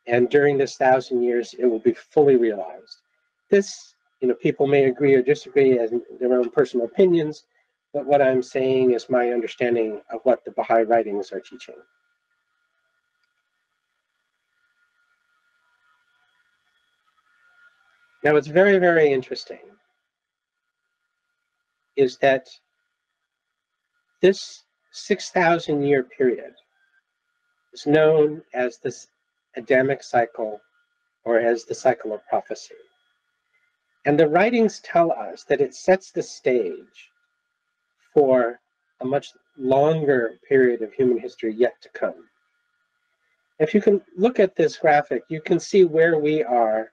And during this thousand years, it will be fully realized. This you know, people may agree or disagree as their own personal opinions, but what I'm saying is my understanding of what the Baha'i writings are teaching. Now, what's very, very interesting is that this 6,000 year period is known as this Adamic cycle or as the cycle of prophecy. And the writings tell us that it sets the stage for a much longer period of human history yet to come. If you can look at this graphic, you can see where we are.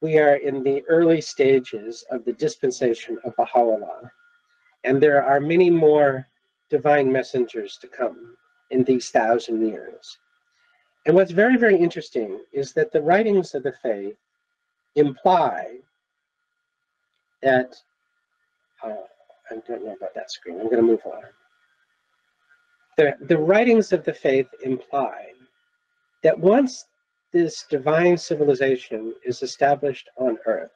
We are in the early stages of the dispensation of Baha'u'llah. And there are many more divine messengers to come in these thousand years. And what's very, very interesting is that the writings of the faith imply that, uh, I don't know about that screen, I'm going to move on. The, the writings of the faith imply that once this divine civilization is established on earth,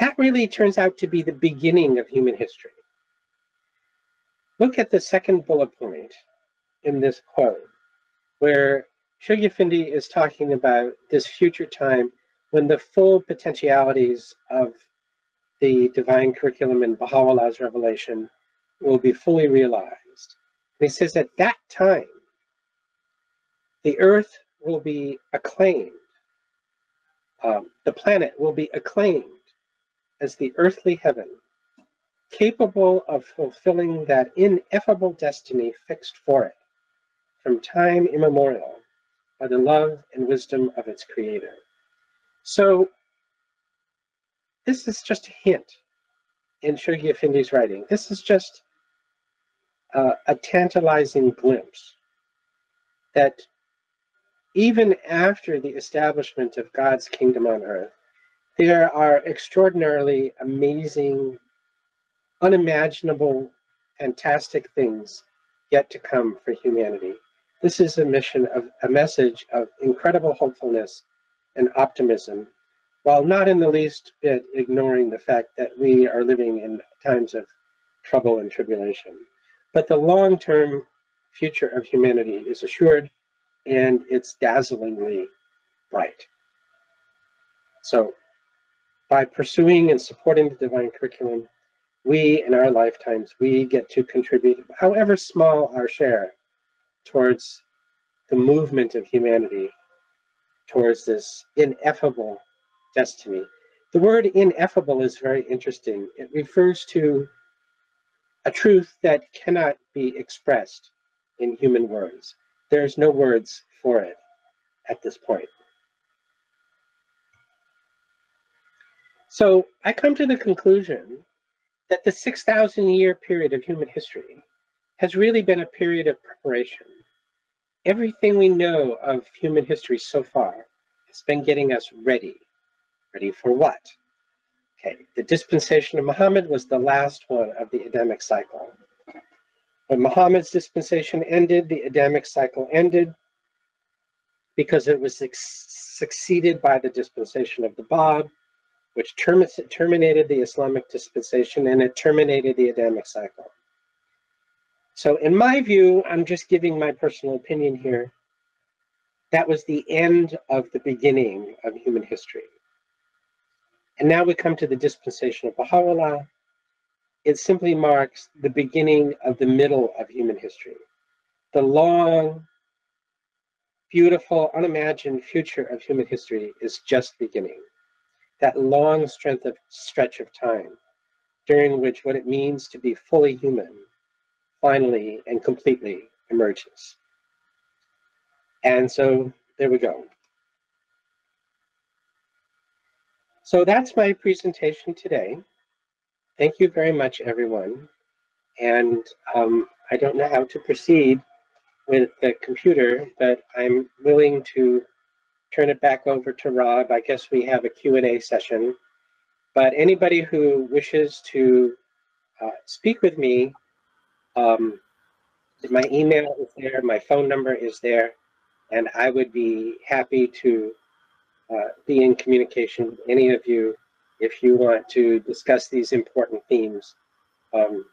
that really turns out to be the beginning of human history. Look at the second bullet point in this quote, where Shoghi Effendi is talking about this future time when the full potentialities of the divine curriculum in Baha'u'llah's revelation will be fully realized. And he says at that time, the earth will be acclaimed. Um, the planet will be acclaimed as the earthly heaven, capable of fulfilling that ineffable destiny fixed for it from time immemorial by the love and wisdom of its creator. So this is just a hint in Shoghi Effendi's writing. This is just uh, a tantalizing glimpse that even after the establishment of God's kingdom on earth, there are extraordinarily amazing, unimaginable, fantastic things yet to come for humanity. This is a mission of a message of incredible hopefulness and optimism, while not in the least bit ignoring the fact that we are living in times of trouble and tribulation. But the long-term future of humanity is assured and it's dazzlingly bright. So by pursuing and supporting the divine curriculum, we in our lifetimes, we get to contribute, however small our share, towards the movement of humanity towards this ineffable destiny. The word ineffable is very interesting. It refers to a truth that cannot be expressed in human words. There's no words for it at this point. So I come to the conclusion that the 6,000 year period of human history has really been a period of preparation. Everything we know of human history so far has been getting us ready. Ready for what? Okay, the dispensation of Muhammad was the last one of the Adamic cycle. When Muhammad's dispensation ended, the Adamic cycle ended because it was succeeded by the dispensation of the Bab, which term terminated the Islamic dispensation and it terminated the Adamic cycle. So in my view, I'm just giving my personal opinion here, that was the end of the beginning of human history. And now we come to the dispensation of Baha'u'llah. It simply marks the beginning of the middle of human history. The long, beautiful, unimagined future of human history is just beginning. That long strength of stretch of time during which what it means to be fully human finally and completely emerges. And so there we go. So that's my presentation today. Thank you very much, everyone. And um, I don't know how to proceed with the computer, but I'm willing to turn it back over to Rob. I guess we have a Q&A session. But anybody who wishes to uh, speak with me um, my email is there, my phone number is there, and I would be happy to uh, be in communication any of you if you want to discuss these important themes um,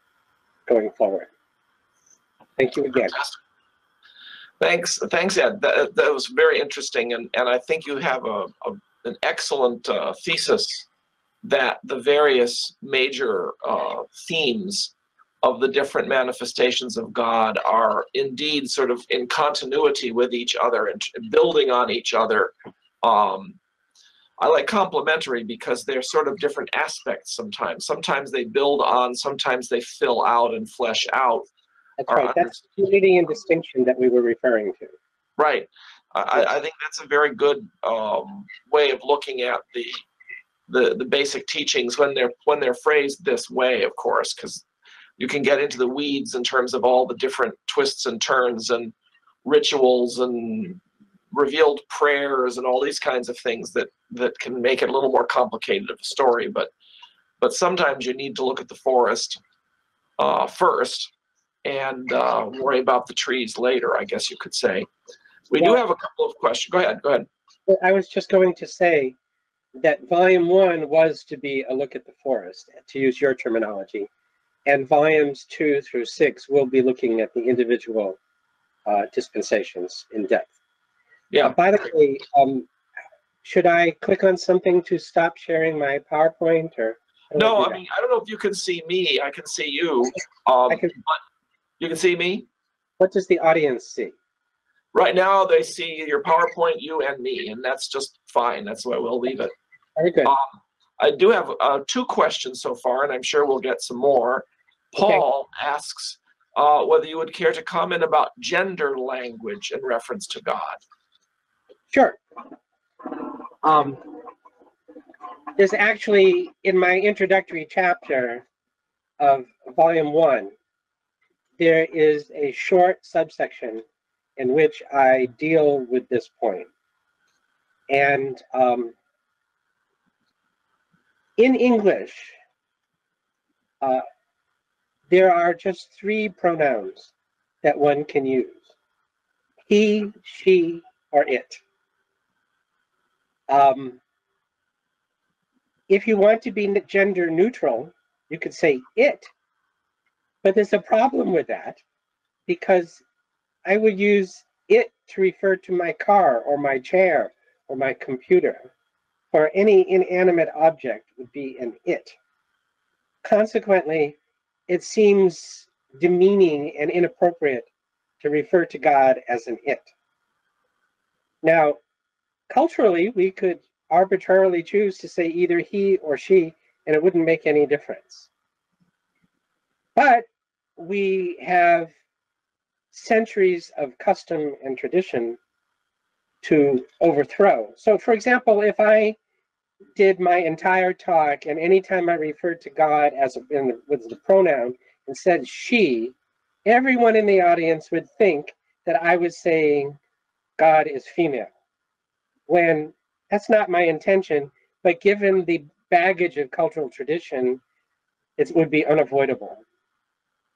going forward. Thank you again. Thanks, thanks, Ed. That, that was very interesting, and, and I think you have a, a an excellent uh, thesis that the various major uh, themes of the different manifestations of God are indeed sort of in continuity with each other and building on each other. Um, I like complementary because they're sort of different aspects sometimes. Sometimes they build on, sometimes they fill out and flesh out. That's right. That's unity and distinction that we were referring to. Right. I, I think that's a very good um, way of looking at the the the basic teachings when they're when they're phrased this way, of course, because you can get into the weeds in terms of all the different twists and turns and rituals and revealed prayers and all these kinds of things that that can make it a little more complicated of a story but but sometimes you need to look at the forest uh, first and uh, worry about the trees later i guess you could say. We well, do have a couple of questions. Go ahead go ahead. I was just going to say that volume one was to be a look at the forest to use your terminology and volumes two through six will be looking at the individual uh, dispensations in depth. Yeah. Uh, by the way, um, should I click on something to stop sharing my PowerPoint or? No, I, I mean, I don't know if you can see me. I can see you. Um, can, you can see me? What does the audience see? Right now, they see your PowerPoint, you and me, and that's just fine. That's why we'll leave it. Very good. Um, I do have uh, two questions so far, and I'm sure we'll get some more. Paul okay. asks uh, whether you would care to comment about gender language in reference to God. Sure. Um, there's actually in my introductory chapter of volume one, there is a short subsection in which I deal with this point. And um, in English, uh, there are just three pronouns that one can use he, she, or it. Um, if you want to be gender neutral, you could say it, but there's a problem with that because I would use it to refer to my car or my chair or my computer or any inanimate object would be an it. Consequently, it seems demeaning and inappropriate to refer to God as an it. Now, culturally, we could arbitrarily choose to say either he or she, and it wouldn't make any difference. But we have centuries of custom and tradition to overthrow. So, for example, if I did my entire talk and anytime I referred to God as a, in, with the pronoun and said she, everyone in the audience would think that I was saying God is female, when that's not my intention. But given the baggage of cultural tradition, it would be unavoidable.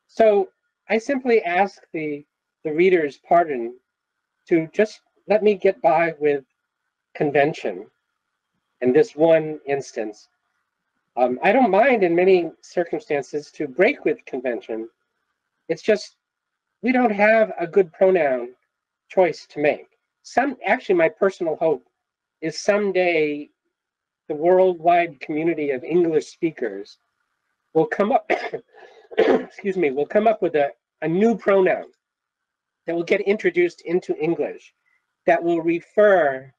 So I simply ask the, the reader's pardon to just let me get by with convention in this one instance. Um, I don't mind in many circumstances to break with convention. It's just we don't have a good pronoun choice to make. Some actually, my personal hope is someday the worldwide community of English speakers will come up, excuse me, will come up with a, a new pronoun that will get introduced into English that will refer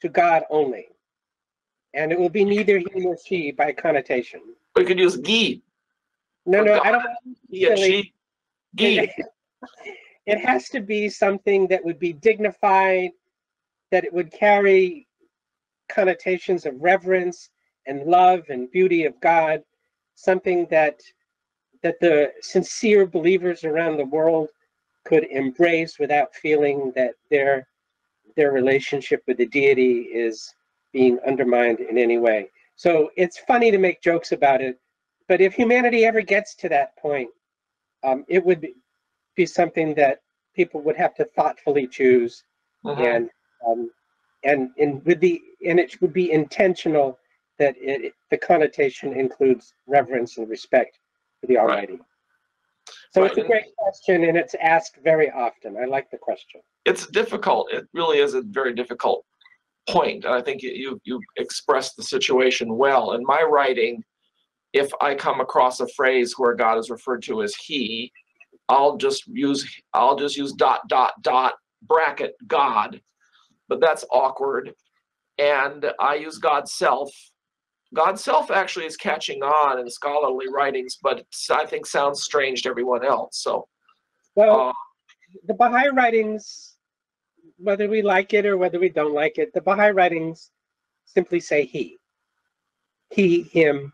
to God only. And it will be neither he nor she by connotation. We could use "gi." No, no, God. I don't. He and she. Gi. It has to be something that would be dignified, that it would carry connotations of reverence and love and beauty of God, something that that the sincere believers around the world could embrace without feeling that their their relationship with the deity is being undermined in any way. So it's funny to make jokes about it, but if humanity ever gets to that point, um, it would be, be something that people would have to thoughtfully choose, uh-huh. and um, and and with the and it would be intentional that it, the connotation includes reverence and respect for the Almighty. Right. So right. it's a great question, and it's asked very often. I like the question. It's difficult. It really is a very difficult point. I think you you expressed the situation well. In my writing, if I come across a phrase where God is referred to as He, I'll just use I'll just use dot dot dot bracket God but that's awkward. And I use God's self. God's self actually is catching on in scholarly writings, but I think sounds strange to everyone else. So, well, uh, the Baha'i writings, whether we like it or whether we don't like it, the Baha'i writings simply say he, he, him,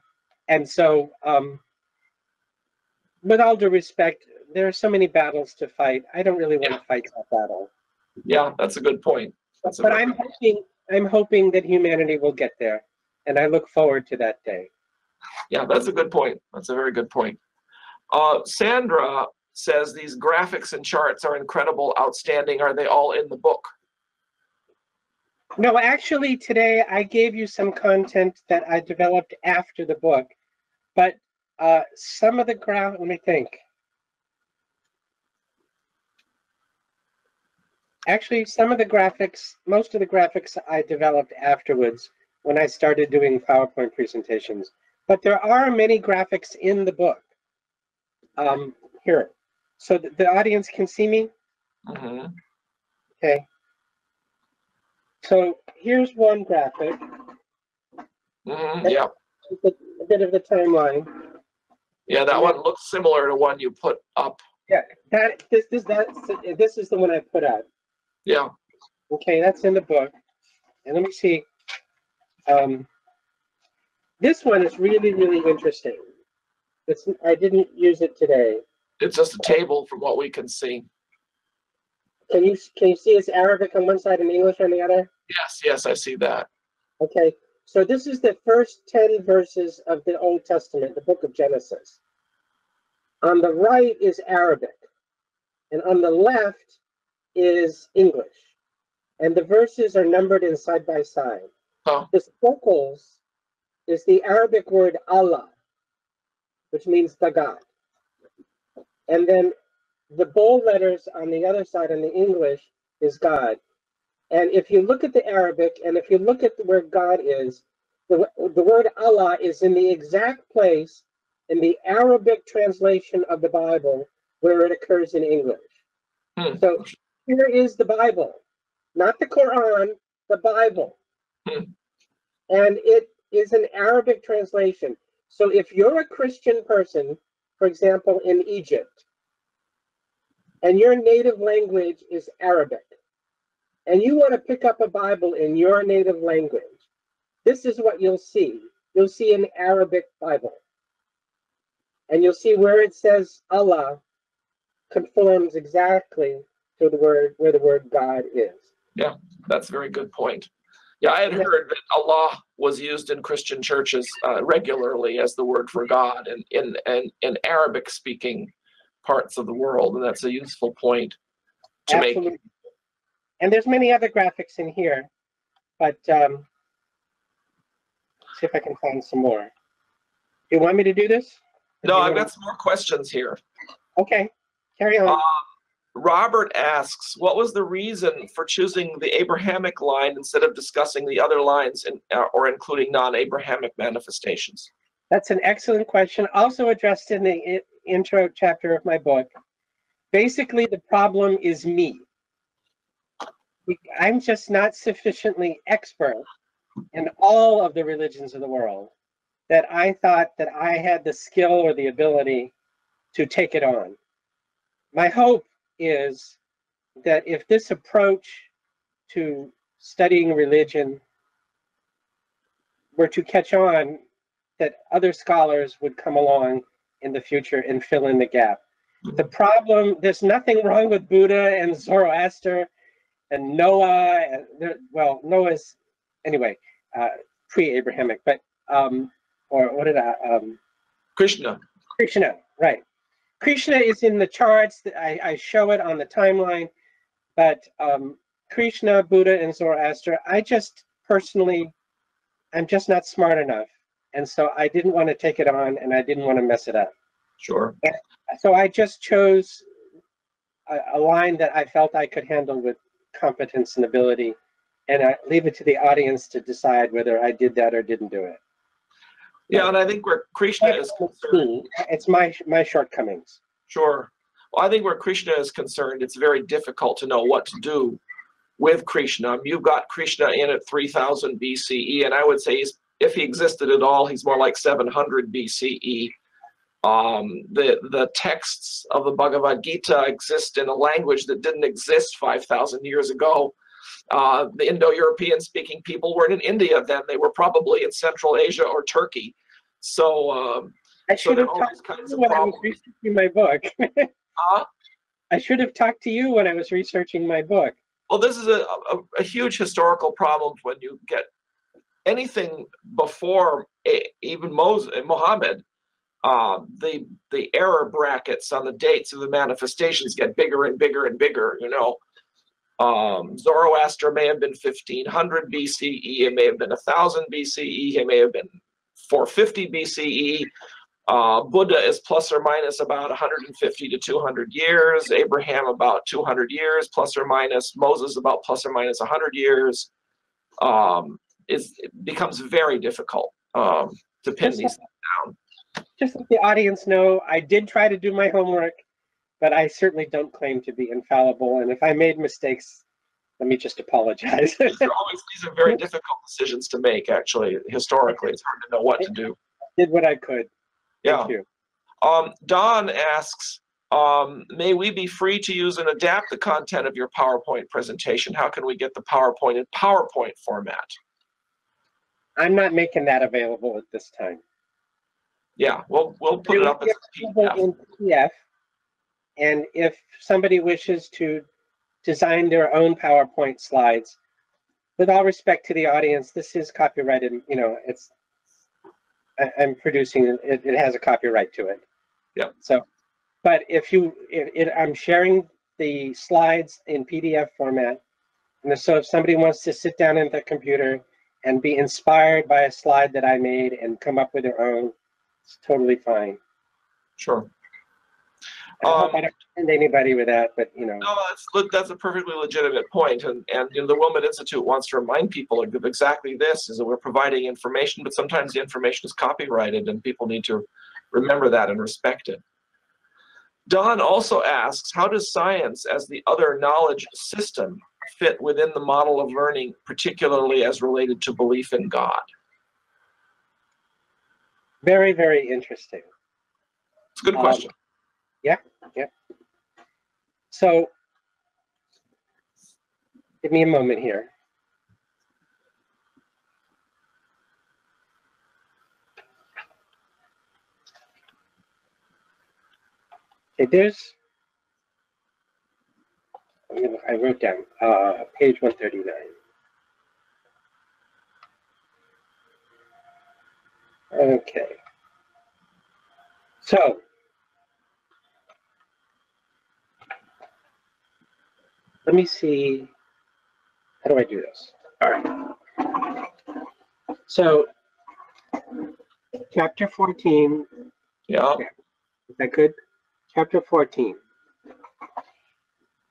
and so, um, with all due respect, there are so many battles to fight. I don't really want yeah. to fight that battle. Yeah, that's a good point. That's but I'm hoping I'm hoping that humanity will get there, and I look forward to that day. Yeah, that's a good point. That's a very good point. Uh, Sandra says these graphics and charts are incredible, outstanding. Are they all in the book? No, actually, today I gave you some content that I developed after the book, but uh, some of the graph. Let me think. Actually, some of the graphics, most of the graphics I developed afterwards when I started doing PowerPoint presentations. But there are many graphics in the book. Um, here, so the audience can see me. Mm-hmm. Okay. So here's one graphic. Mm-hmm. Yeah. A, a bit of the timeline. Yeah, that one looks similar to one you put up. Yeah, that this this that this is the one I put up. Yeah. Okay, that's in the book. And let me see. Um, This one is really, really interesting. It's, I didn't use it today. It's just a table from what we can see. Can you can you see it's Arabic on one side and English on the other? Yes, yes, I see that. Okay, so this is the first 10 verses of the Old Testament, the book of Genesis. On the right is Arabic, and on the left is English. And the verses are numbered in side by side. Oh. The circles is the Arabic word Allah, which means the God. And then the bold letters on the other side on the English is God. And if you look at the Arabic and if you look at where God is, the, the word Allah is in the exact place in the Arabic translation of the Bible where it occurs in English. Hmm. So here is the Bible, not the Quran, the Bible. Hmm. And it is an Arabic translation. So if you're a Christian person, for example, in Egypt, and your native language is Arabic, and you want to pick up a Bible in your native language, this is what you'll see. You'll see an Arabic Bible. And you'll see where it says Allah conforms exactly to the word where the word God is. Yeah, that's a very good point. Yeah, I had heard that Allah was used in Christian churches uh, regularly as the word for God and in, in, in Arabic speaking parts of the world, and that's a useful point to make. Absolutely. And there's many other graphics in here, but um, see if I can find some more. You want me to do this? No, I've got some more questions here. Okay, carry on. Uh, Robert asks, what was the reason for choosing the Abrahamic line instead of discussing the other lines in, uh, or including non-Abrahamic manifestations? That's an excellent question, also addressed in the intro chapter of my book. Basically, the problem is me. I'm just not sufficiently expert in all of the religions of the world that I thought that I had the skill or the ability to take it on. My hope is that if this approach to studying religion were to catch on, that other scholars would come along in the future and fill in the gap. The problem, there's nothing wrong with Buddha and Zoroaster and Noah. And there, well, Noah's, anyway, uh, pre-Abrahamic, but, um, or what did I, um, Krishna. Krishna, right. Krishna is in the charts. I, I show it on the timeline, but um, Krishna, Buddha, and Zoroaster, I just personally, I'm just not smart enough. And so I didn't want to take it on and I didn't want to mess it up. Sure. So I just chose a, a line that I felt I could handle with competence and ability. And I leave it to the audience to decide whether I did that or didn't do it. Yeah, and I think where Krishna is concerned. It's my my shortcomings. sure. Well, I think where Krishna is concerned, it's very difficult to know what to do with Krishna. You've got Krishna in at 3000 BCE, and I would say he's, if he existed at all, he's more like 700 BCE. Um, the the texts of the Bhagavad Gita exist in a language that didn't exist 5,000 years ago. Uh, the Indo-European speaking people weren't in India then; they were probably in Central Asia or Turkey. So, um, I should there have talked to you when I was researching my book. Huh? I should have talked to you when I was researching my book. Well, this is a, a, a huge historical problem when you get anything before a, even Moses, Muhammad. Uh, the the error brackets on the dates of the manifestations get bigger and bigger and bigger. You know, um, Zoroaster may have been 1500 BCE. It may have been 1000 BCE. It may have been 450 BCE. Uh, Buddha is plus or minus about 150 to 200 years. Abraham about 200 years, plus or minus. Moses about plus or minus 100 years. Um, is it becomes very difficult um, to pin Just these. Just let the audience know, I did try to do my homework, but I certainly don't claim to be infallible. And if I made mistakes, let me just apologize. These are always these are very difficult decisions to make. Actually, historically, it's hard to know what to do. I did what I could. Yeah. Thank you. Um, Don asks, um, may we be free to use and adapt the content of your PowerPoint presentation? How can we get the PowerPoint in PowerPoint format? I'm not making that available at this time. Yeah, we'll, we'll put it up as a PDF. in PDF. And if somebody wishes to design their own PowerPoint slides, with all respect to the audience, this is copyrighted, you know, it's, I, I'm producing, it, it has a copyright to it. Yeah. So, but if you, it, it, I'm sharing the slides in PDF format. And so if somebody wants to sit down at their computer and be inspired by a slide that I made and come up with their own, it's totally fine. Sure. I hope Um, I don't offend anybody with that, but you know, No, that's, that's a perfectly legitimate point, and, and, you know, the Wilmette Institute wants to remind people of exactly this, is that we're providing information, but sometimes the information is copyrighted, and people need to remember that and respect it. Don also asks, how does science as the other knowledge system fit within the model of learning, particularly as related to belief in God? very, very interesting. It's a good Um, question. So, give me a moment here. Okay, there's, I wrote down, uh, page one thirty-nine. Okay. So, let me see. How do I do this? All right. So, chapter 14, Yeah, is that good? Chapter 14.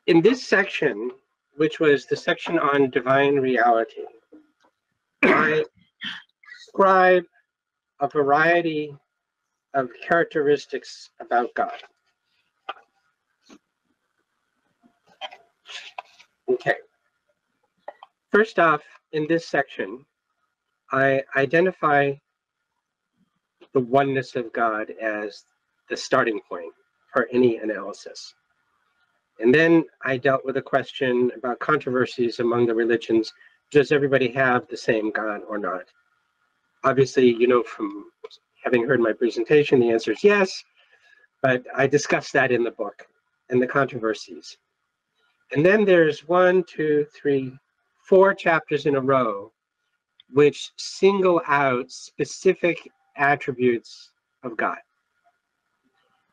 In this section, which was the section on divine reality, I describe a variety of characteristics about God. Okay. First off, in this section, I identify the oneness of God as the starting point for any analysis. And then I dealt with a question about controversies among the religions. Does everybody have the same God or not? Obviously, you know from having heard my presentation, the answer is yes, but I discussed that in the book and the controversies. And then there's one, two, three, four chapters in a row which single out specific attributes of God.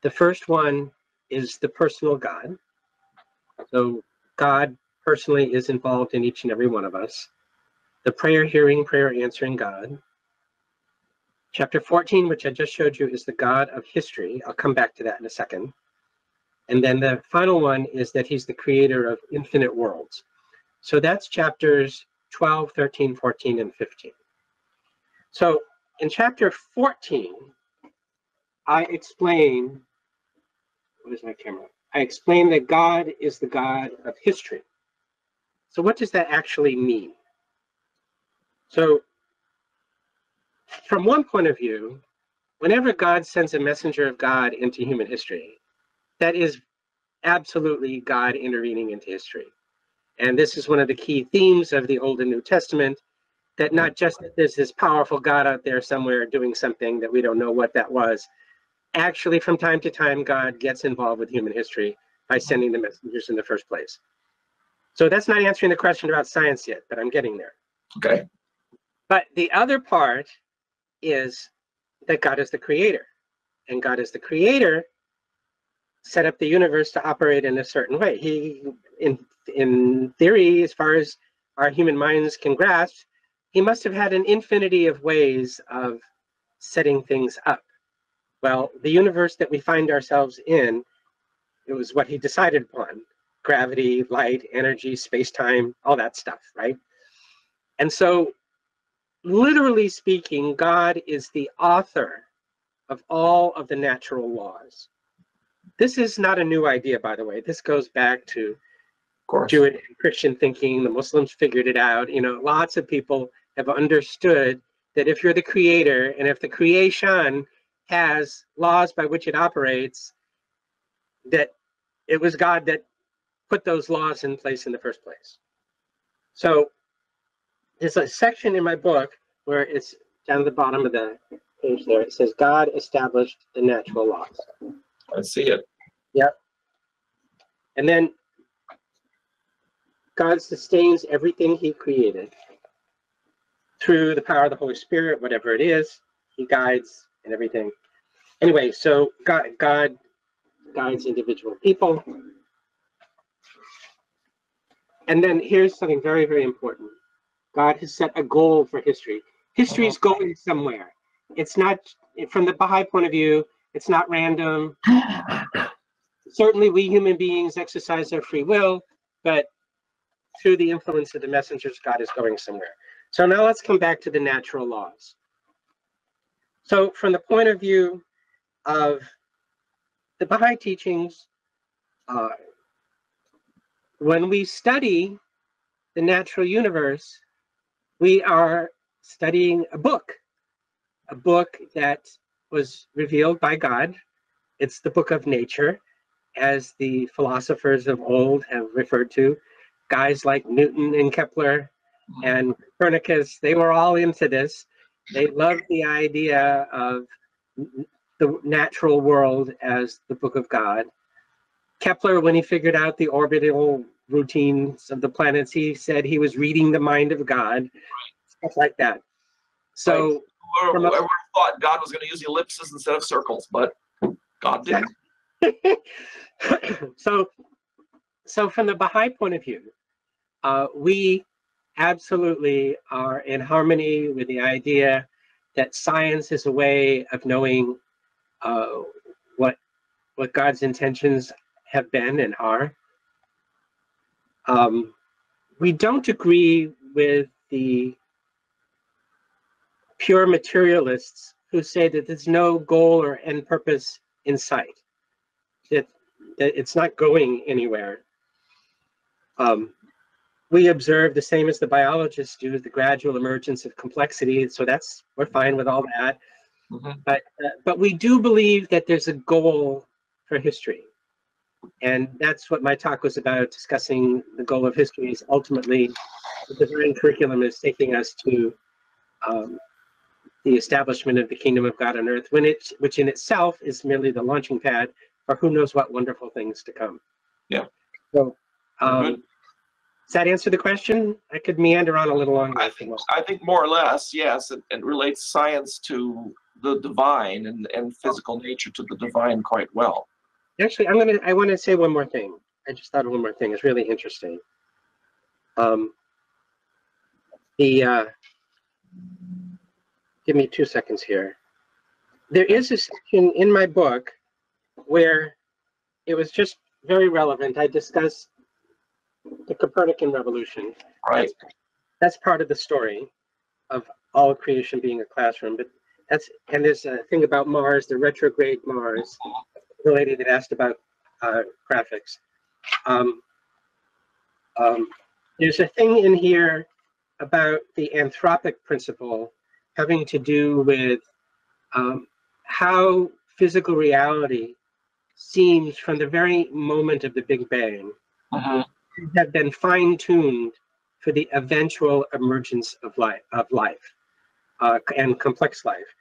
The first one is the personal God. So God personally is involved in each and every one of us. The prayer hearing, prayer answering God. Chapter 14, which I just showed you, is the God of history. I'll come back to that in a second. And then the final one is that he's the creator of infinite worlds. So that's chapters 12, 13, 14, and 15. So in chapter 14, I explain, what is my camera? I explain that God is the God of history. So what does that actually mean? So from one point of view, whenever God sends a messenger of God into human history, that is absolutely God intervening into history. And this is one of the key themes of the Old and New Testament that not just that there's this powerful God out there somewhere doing something that we don't know what that was. Actually, from time to time, God gets involved with human history by sending the messengers in the first place. So that's not answering the question about science yet, but I'm getting there. okay, But the other part is that God is the creator. And God is the creator set up the universe to operate in a certain way. He in in theory, as far as our human minds can grasp, he must have had an infinity of ways of setting things up. Well, the universe that we find ourselves in, it was what he decided upon. Gravity, light, energy, space-time, all that stuff, right? And so literally speaking, God is the author of all of the natural laws. This is not a new idea, by the way. This goes back to. Jewish and Christian thinking. The Muslims figured it out. You know, lots of people have understood that if you're the creator and if the creation has laws by which it operates, that it was God that put those laws in place in the first place. So there's a section in my book where it's down at the bottom of the page there. It says God established the natural laws. I see it. Yep. And then God sustains everything he created through the power of the Holy Spirit, whatever it is, he guides and everything. Anyway, so God, God guides individual people. And then here's something very, very important. God has set a goal for history. History is uh-huh. going somewhere. It's not, from the Baha'i point of view, it's not random. Certainly, we human beings exercise our free will, but through the influence of the messengers, God is going somewhere. So now let's come back to the natural laws. So, from the point of view of the Baha'i teachings, uh, when we study the natural universe, we are studying a book, a book that was revealed by God. It's the book of nature, as the philosophers of old have referred to. Guys like Newton and Kepler and Copernicus, they were all into this. They loved the idea of the natural world as the book of God. Kepler, when he figured out the orbital routines of the planets, he said he was reading the mind of God, stuff like that. So. Whoever, whoever thought God was going to use ellipses instead of circles, but God didn't. so, so from the Baha'i point of view, uh, we absolutely are in harmony with the idea that science is a way of knowing uh, what what God's intentions have been and are. Um, we don't agree with the pure materialists who say that there's no goal or end purpose in sight, that, that it's not going anywhere. Um, we observe the same as the biologists do, the gradual emergence of complexity. So that's, we're fine with all that. Mm-hmm. But, uh, but we do believe that there's a goal for history. And that's what my talk was about, discussing the goal of history is ultimately the divine curriculum is taking us to um, the establishment of the kingdom of God on earth, when it, which in itself is merely the launching pad for who knows what wonderful things to come. Yeah. So, um, does that answer the question? I could meander on a little longer. I think, I think more or less, yes. It, it relates science to the divine and, and physical nature to the divine quite well. Actually, I'm gonna. I want to say one more thing. I just thought of one more thing. It's really interesting. Um, the uh, give me two seconds here. There is a section in my book where it was just very relevant. I discussed the Copernican revolution. Right. That's, that's part of the story of all creation being a classroom. But that's and there's a thing about Mars, the retrograde Mars, the lady that asked about uh, graphics. Um, um, there's a thing in here about the anthropic principle having to do with um, how physical reality seems from the very moment of the Big Bang uh-huh. have been fine-tuned for the eventual emergence of life of life uh, and complex life.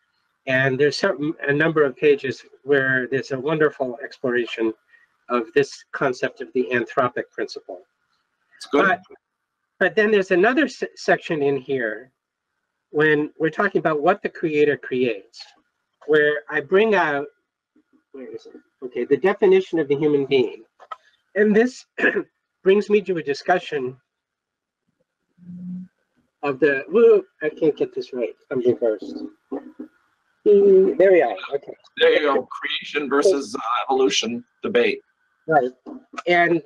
And there's some, a number of pages where there's a wonderful exploration of this concept of the anthropic principle. But, but then there's another section in here when we're talking about what the creator creates, where I bring out, where is it? Okay, the definition of the human being. And this brings me to a discussion of the, whoop, I can't get this right, I'm reversed. Mm, there we are, okay. There you go, creation versus uh, evolution debate. Right, and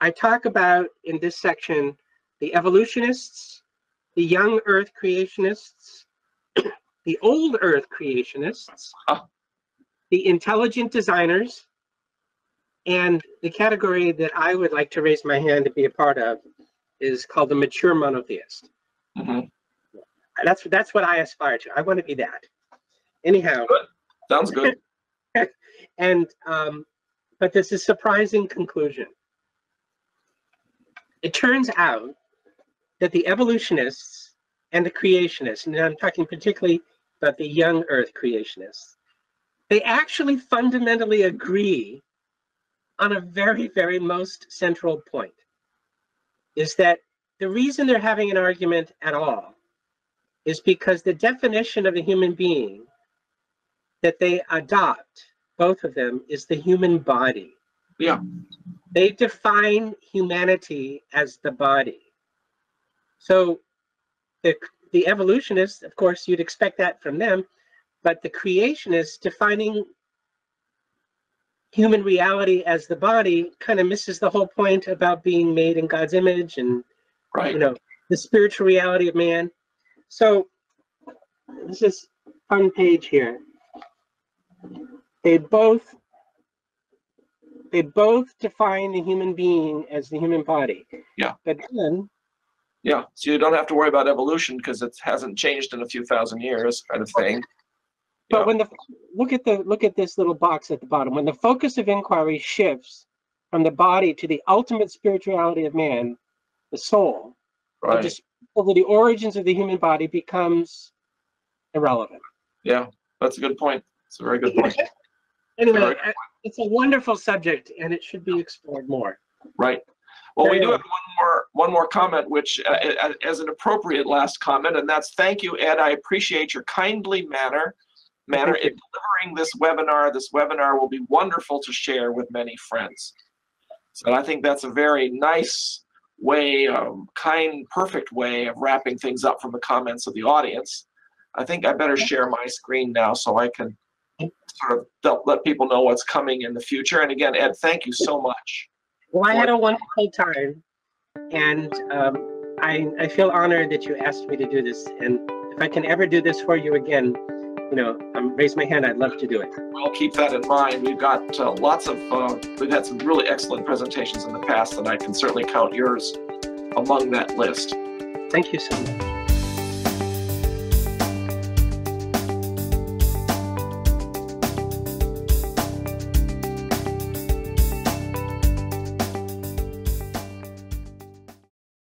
I talk about in this section, the evolutionists, the young earth creationists, the old earth creationists, the intelligent designers, and the category that I would like to raise my hand to be a part of is called the mature monotheist. Mm-hmm. That's that's what I aspire to. I want to be that. Anyhow, good. sounds good. and um, but there's a surprising conclusion. It turns out that the evolutionists and the creationists, and I'm talking particularly about the young earth creationists, they actually fundamentally agree on a very, very most central point is that the reason they're having an argument at all is because the definition of a human being that they adopt, both of them, is the human body. Yeah. They define humanity as the body. So the, the evolutionists, of course, you'd expect that from them, but the creationists defining human reality as the body kind of misses the whole point about being made in God's image and Right. you know the spiritual reality of man. So this is fun page here. They both they both define the human being as the human body. Yeah. But then Yeah. So you don't have to worry about evolution because it hasn't changed in a few thousand years, kind of thing. But Yeah. when the look at the look at this little box at the bottom, when the focus of inquiry shifts from the body to the ultimate spirituality of man, the soul, the Right. over the origins of the human body becomes irrelevant. Yeah. That's a good point. It's a very good point. Anyway, it's a wonderful subject and it should be explored more. Right. Well, we do have one more one more comment, which uh, as an appropriate last comment, and that's thank you, Ed. I appreciate your kindly manner manner in delivering this webinar. This webinar will be wonderful to share with many friends. So I think that's a very nice way, um, kind, perfect way of wrapping things up from the comments of the audience. I think I better share my screen now so I can sort of let- let people know what's coming in the future. And again, Ed, thank you so much. Well, I had a wonderful time and um, I, I feel honored that you asked me to do this. And if I can ever do this for you again, you know, um, raise my hand. I'd love to do it. We'll keep that in mind. We've got uh, lots of, uh, we've had some really excellent presentations in the past, and I can certainly count yours among that list. Thank you so much.